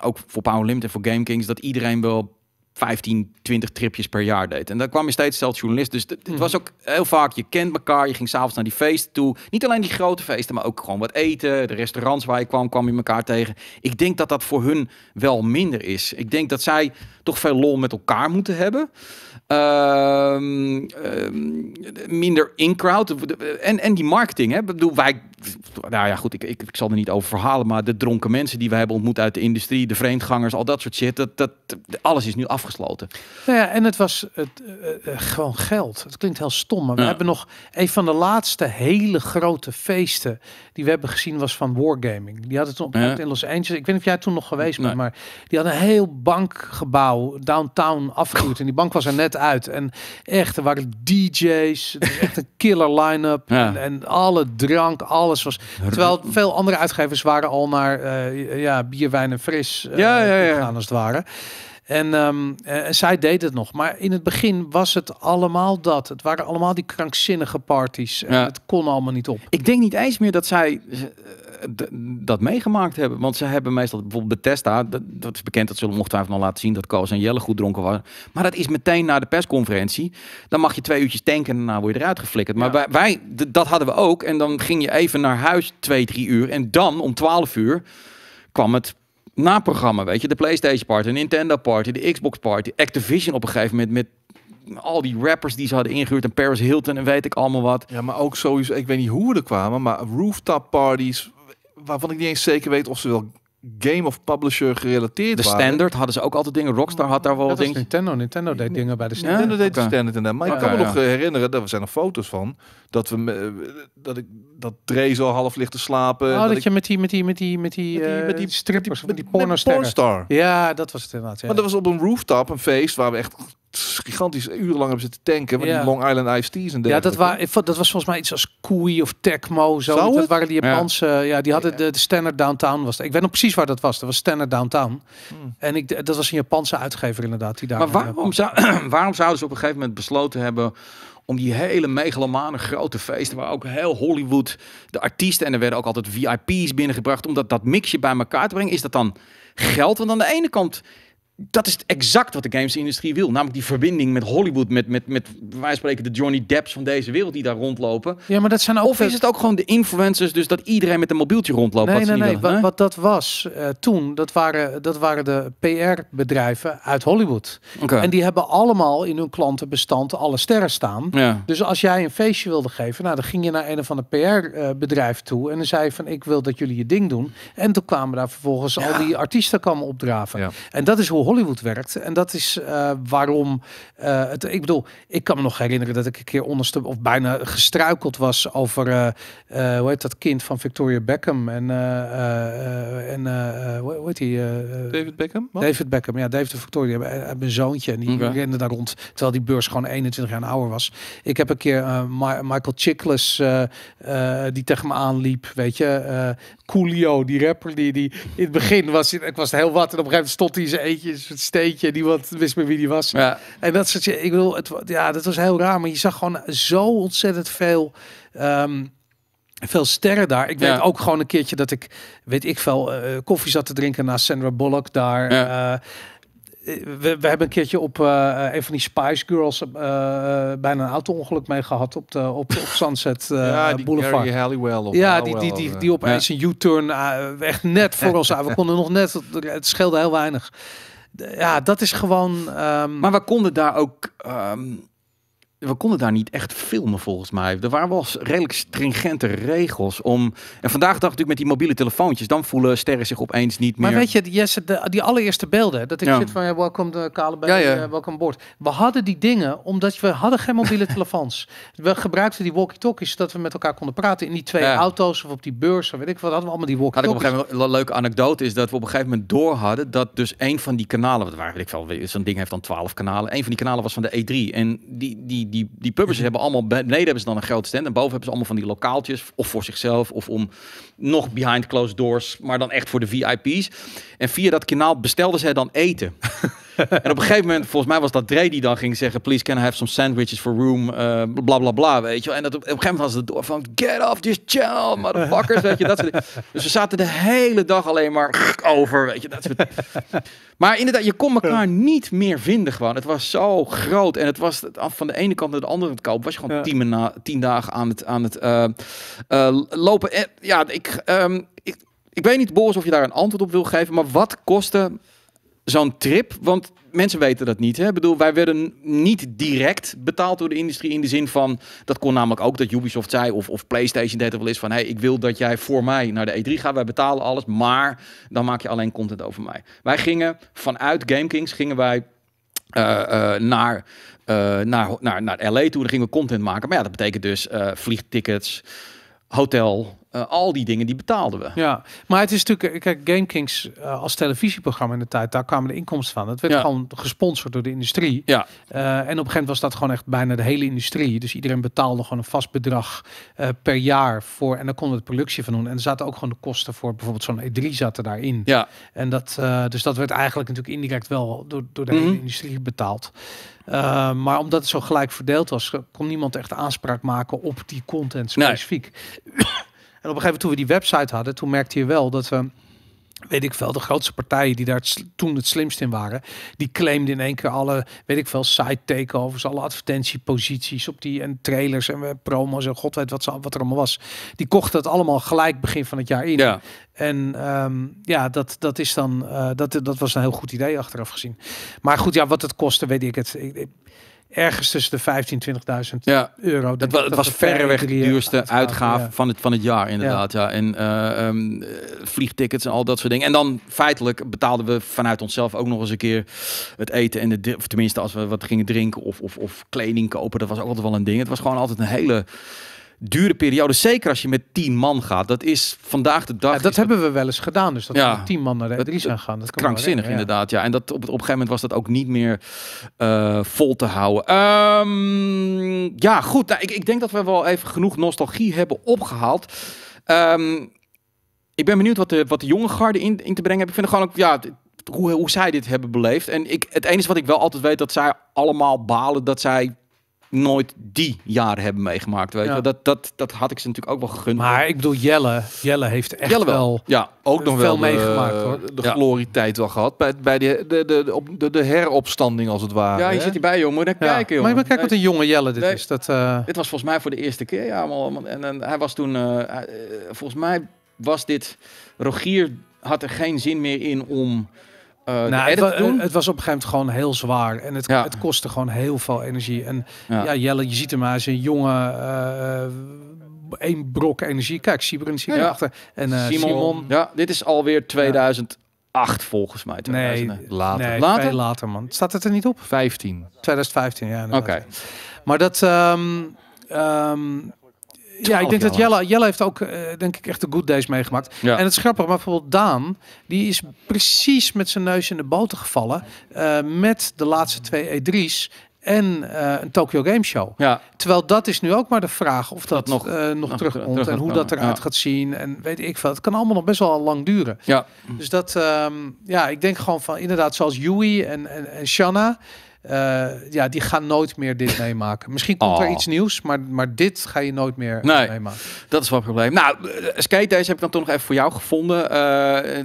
ook voor Power Limit en voor Game Kings... dat iedereen wel 15, 20 tripjes per jaar deed. En daar kwam je steeds zelfs journalist. Dus het Mhm. was ook heel vaak, je kent elkaar. Je ging s'avonds naar die feesten toe. Niet alleen die grote feesten, maar ook gewoon wat eten. De restaurants waar je kwam, kwam je elkaar tegen. Ik denk dat dat voor hun wel minder is. Ik denk dat zij toch veel lol met elkaar moeten hebben. Ehm, ehm, minder in-crowd. En, en die marketing. Hè? Ik bedoel, wij... Nou ja, goed, ik, ik, ik zal er niet over verhalen. Maar de dronken mensen die we hebben ontmoet uit de industrie. De vreemdgangers, al dat soort shit. Dat, dat, alles is nu afgesloten. Nou ja, en het was het, eh, eh, gewoon geld. Het klinkt heel stom, maar we Ja. hebben nog een van de laatste hele grote feesten die we hebben gezien was van Wargaming. Die hadden toen op Ja. in Los Angeles. Ik weet niet of jij toen nog geweest bent, Nee. maar die hadden een heel bankgebouw downtown afgehuurd en die bank was er net uit. En echt, er waren DJ's, het echt een killer line-up Ja. en, en alle drank, alles was. Terwijl veel andere uitgevers waren al naar eh, ja bier, wijn en fris eh, Ja, ja, ja. gegaan als het ware. En, ehm, eh, en zij deed het nog. Maar in het begin was het allemaal dat. Het waren allemaal die krankzinnige parties. En Ja. het kon allemaal niet op. Ik denk niet eens meer dat zij eh, dat meegemaakt hebben. Want ze hebben meestal bijvoorbeeld Bethesda. Dat, dat is bekend, dat zullen we ongetwijfeld nog laten zien. Dat Koos en Jelle goed dronken waren. Maar dat is meteen na de persconferentie. Dan mag je twee uurtjes tanken en daarna word je eruit geflikkerd. Maar wij, dat hadden we ook. En dan ging je even naar huis twee, drie uur. En dan om twaalf uur kwam het naprogramma. Weet je, de PlayStation Party, de Nintendo Party, de Xbox Party. Activision op een gegeven moment met al die rappers die ze hadden ingehuurd. En Paris Hilton en weet ik allemaal wat. Ja, maar ook sowieso, ik weet niet hoe we er kwamen, maar rooftop parties, waarvan ik niet eens zeker weet of ze wel game of publisher gerelateerd De waren. Standard hadden ze ook altijd dingen. Rockstar had daar wel Dat dingen. Nintendo. Nintendo deed dingen bij de? Standard. Nintendo deed de standard inderdaad. Maar ik kan me ja. nog eh, herinneren, dat er zijn nog foto's van, dat we me- dat ik dat Dre zo half ligt te slapen. Oh, dat, ik- je met die, met die, met die, met die, met die- eh, met die- strippers, met die, met pornosterren. pornstar. Ja, dat was het inderdaad. Ja. Maar dat was op een rooftop, een feest waar we echt gigantisch urenlang hebben zitten tanken. Met Ja. die Long Island Iced Teas en ja, dergelijke. dat, wa- ik vond- dat was volgens mij iets als Koei of Tecmo. Zo. Zou Dat het? waren die Ja. Japanse. Ja, die hadden de, de Standard Downtown. Was, ik weet nog precies waar dat was. Dat was Standard Downtown. Hmm. En ik, dat was een Japanse uitgever inderdaad. Die daar, Maar eh, waarom, zou, [clears throat] waarom zouden ze op een gegeven moment besloten hebben om die hele megalomane grote feesten, waar ook heel Hollywood, de artiesten en er werden ook altijd VIP's binnengebracht, om dat, dat mixje bij elkaar te brengen? Is dat dan geld? Want aan de ene kant, dat is exact wat de gamesindustrie wil. Namelijk die verbinding met Hollywood, met, met, met wij spreken de Johnny Depps van deze wereld die daar rondlopen. Ja, maar dat zijn ook. Of is het ook gewoon de influencers, dus dat iedereen met een mobieltje rondloopt? Nee, wat nee, nee. Wat, wat dat was eh, toen, dat waren, dat waren de PR-bedrijven uit Hollywood. En die hebben allemaal in hun klantenbestand alle sterren staan. Ja. Dus als jij een feestje wilde geven, nou, dan ging je naar een of ander PR-bedrijf toe en dan zei je van, ik wil dat jullie je ding doen. En toen kwamen daar vervolgens al die artiesten komen opdraven. Ja. En dat is hoe Hollywood werkt. En dat is eh, waarom, eh, het, ik bedoel, ik kan me nog herinneren dat ik een keer onderste of bijna gestruikeld was over, eh, hoe heet dat kind van Victoria Beckham en, en hoe heet die? David Beckham? Wat? David Beckham, ja, David en Victoria hebben, een zoontje en die rende daar rond terwijl die beurs gewoon 21 jaar ouder was. Ik heb een keer Ma- Michael Chiklis die tegen me aanliep, weet je, Coolio, die rapper die, die in het begin was, ik was heel wat en op een gegeven moment stond hij zijn eentje, zijn steentje, niemand wist meer wie die was. Ja. En dat soort, ik bedoel, het, ja, dat was heel raar, maar je zag gewoon zo ontzettend veel. ehm, veel sterren daar. Ik weet Ja. ook gewoon een keertje dat ik, weet ik veel, eh, koffie zat te drinken naast Sandra Bullock daar. Ja. Eh, we, we hebben een keertje op eh, een van die Spice Girls eh, bijna een auto-ongeluk mee gehad op, de, op, op Sunset eh, ja, die Boulevard. Gary Halliwell. Of Ja, die, die, die, die opeens een U-turn echt net voor ons uit. We konden nog net, het scheelde heel weinig. Ja, dat is gewoon... ehm, Maar we konden daar ook. ehm, we konden daar niet echt filmen volgens mij. Er waren wel redelijk stringente regels om. En vandaag dacht ik met die mobiele telefoontjes, dan voelen sterren zich opeens niet meer. Maar weet je, Jesse, de, die allereerste beelden, dat ik Ja. zit van, ja, welkom de kale Ja, ja. ja, welkom boord. We hadden die dingen, omdat we hadden geen mobiele [laughs] telefoons. We gebruikten die walkie-talkies, zodat we met elkaar konden praten in die twee auto's of op die beurs, of weet ik wat, hadden we allemaal die Had ik op een walkie-talkies. gegeven moment een leuke anekdote is dat we op een gegeven moment door hadden dat dus een van die kanalen, wat waren weet ik veel, zo'n ding heeft dan 12 kanalen. Een van die kanalen was van de E3 en die die die die publishers hebben allemaal beneden hebben ze dan een groot stand en boven hebben ze allemaal van die lokaaltjes of voor zichzelf of om nog behind closed doors, maar dan echt voor de VIP's. En via dat kanaal bestelden zij dan eten. [laughs] [laughs] En op een gegeven moment, volgens mij was dat Dre die dan ging zeggen: Please can I have some sandwiches for room? eh bla bla bla, weet je. wel. En dat op, op een gegeven moment was het door van: Get off this channel, motherfuckers, weet je. Dat soort. Dus we zaten de hele dag alleen maar over, weet je. Dat soort... Maar inderdaad, je kon elkaar niet meer vinden gewoon. Het was zo groot en het was van de ene kant naar de andere kant kopen. Was je gewoon Ja. tien, mena- tien dagen aan het, aan het eh, eh, lopen. En, ja, ik, ehm, ik, ik weet niet, Boris, of je daar een antwoord op wil geven. Maar wat kostte zo'n trip? Want mensen weten dat niet. Hè? Ik bedoel, wij werden niet direct betaald door de industrie in de zin van dat kon namelijk ook dat Ubisoft zei of, of PlayStation deed er wel eens van hey, ik wil dat jij voor mij naar de E3 gaat. Wij betalen alles, maar dan maak je alleen content over mij. Wij gingen vanuit GameKings gingen wij eh, eh, naar, eh, naar, naar, naar LA toe. Dan gingen we content maken. Maar ja, dat betekent dus vliegtickets, hotel, eh, al die dingen die betaalden we. Ja, maar het is natuurlijk, eh, kijk, GameKings uh, als televisieprogramma in de tijd, daar kwamen de inkomsten van. Het werd Ja. gewoon gesponsord door de industrie. Ja. Eh, en op een gegeven moment was dat gewoon echt bijna de hele industrie. Dus iedereen betaalde gewoon een vast bedrag eh, per jaar voor. En dan konden we de productie van doen. En er zaten ook gewoon de kosten voor bijvoorbeeld zo'n E3 zaten daarin. Ja, En dat, eh, dus dat werd eigenlijk natuurlijk indirect wel door, door de hele Mhm. industrie betaald. Eh, maar omdat het zo gelijk verdeeld was, kon niemand echt aanspraak maken op die content Nee. specifiek. op een gegeven moment toen we die website hadden, toen merkte je wel dat we, weet ik veel, de grootste partijen die daar het toen het slimst in waren, die claimden in één keer alle, weet ik veel, site takeovers, alle advertentieposities op die en trailers en eh, promos en god weet wat, ze, wat er allemaal was. Die kochten het allemaal gelijk begin van het jaar in. ja. En ehm, ja, dat, dat is dan eh, dat, dat was een heel goed idee achteraf gezien. Maar goed, ja, wat het kostte, weet ik het. Ik- ik- ergens tussen de 15, 20.000 ja. euro. Het dat was verreweg de duurste uitgave ja. van, het, van het jaar, inderdaad. Ja. En eh, ehm, eh, vliegtickets en al dat soort dingen. En dan feitelijk betaalden we vanuit onszelf ook nog eens een keer het eten en de, of tenminste als we wat gingen drinken of, of, of kleding kopen. Dat was ook altijd wel een ding. Het was gewoon altijd een hele dure periode. Zeker als je met tien man gaat. Dat is vandaag de dag. Ja, dat hebben we wel eens gedaan. Dus dat Ja. we met tien man naar de E3 zijn gaan. Dat kan krankzinnig ja. inderdaad. Ja, en dat op, het- op een gegeven moment was dat ook niet meer eh, vol te houden. Ehm, ja, goed. Nou, ik, ik denk dat we wel even genoeg nostalgie hebben opgehaald. Ehm, ik ben benieuwd wat de, wat de jonge garde in, in te brengen hebben. Ik vind het gewoon ook, ja, hoe, hoe zij dit hebben beleefd. En ik, het enige wat ik wel altijd weet, dat zij allemaal balen dat zij nooit die jaren hebben meegemaakt. Weet je? Ja. Dat, dat, dat had ik ze natuurlijk ook wel gegund. Maar ik bedoel, Jelle, Jelle heeft echt Jelle wel... Ja, Ook nog wel de, meegemaakt, hoor. de Ja. glorietijd wel gehad. Bij, bij de, de, de, de, op- de, de heropstanding als het ware. ja, je hè? zit hierbij, jongen. Moet je Ja. kijken, maar, jongen. maar kijk wat een jonge Jelle dit Nee. is. Dat, eh, Dit was volgens mij voor de eerste keer. Ja, man. En, en hij was toen. eh, eh, volgens mij was dit. Rogier had er geen zin meer in om. Eh nou, het, wa- doen. het was op een gegeven moment gewoon heel zwaar. En het, Ja. het kostte gewoon heel veel energie. En Ja. ja, Jelle, je ziet hem, hij is een jonge... eh, één brok energie. Kijk, Sibren zie je Ja. achter. En eh, Simon, Simon. Ja, dit is alweer 2008 volgens mij. Nee, 2000. Later. nee Later? veel later, man. Staat het er niet op? 15. 2015, ja. Oké. Maar dat... ehm, ja, ik denk dat Jelle, Jelle heeft ook, eh, denk ik, echt de good days meegemaakt. Ja. En het is grappig, maar bijvoorbeeld Daan, die is precies met zijn neus in de boter gevallen eh, met de laatste twee E3's en eh, een Tokyo Game Show. Ja, Terwijl dat is nu ook maar de vraag of dat, nog- nog, nog, nog terugkomt terug en hoe dat eruit ja. gaat zien en weet ik veel. Het kan allemaal nog best wel lang duren. ja. Dus dat, ehm, ja, ik denk gewoon van inderdaad zoals Yui en, en, en Shanna. Eh, ja, die gaan nooit meer dit [laughs] meemaken. Misschien komt er Oh. iets nieuws, maar, maar dit ga je nooit meer Nee. meemaken. Dat is wel het probleem. Nou, eh, Skate Days heb ik dan toch nog even voor jou gevonden. Eh,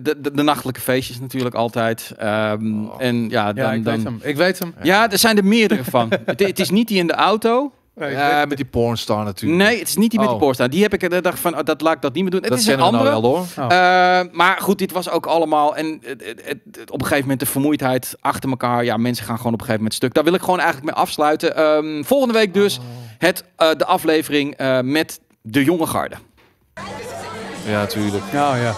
de, de, de nachtelijke feestjes natuurlijk altijd. Ehm, En ja, dan, Ja, ik dan, weet hem. Ik weet hem. Ja, er zijn er meerdere van. [laughs] het, het is niet die in de auto. Nee, Ja, weet- met die pornstar natuurlijk. Nee, het is niet die met de Oh. poort Die heb ik er dacht van, oh, dat laat ik dat niet meer doen. Het dat is een we andere. nou wel hoor. Oh. Eh, maar goed, dit was ook allemaal. En het, het- het- op een gegeven moment de vermoeidheid achter elkaar. Ja, mensen gaan gewoon op een gegeven moment stuk. Daar wil ik gewoon eigenlijk mee afsluiten. Ehm, volgende week dus het, eh, de aflevering eh, met de jonge garde. Ja, natuurlijk. Ja, ja.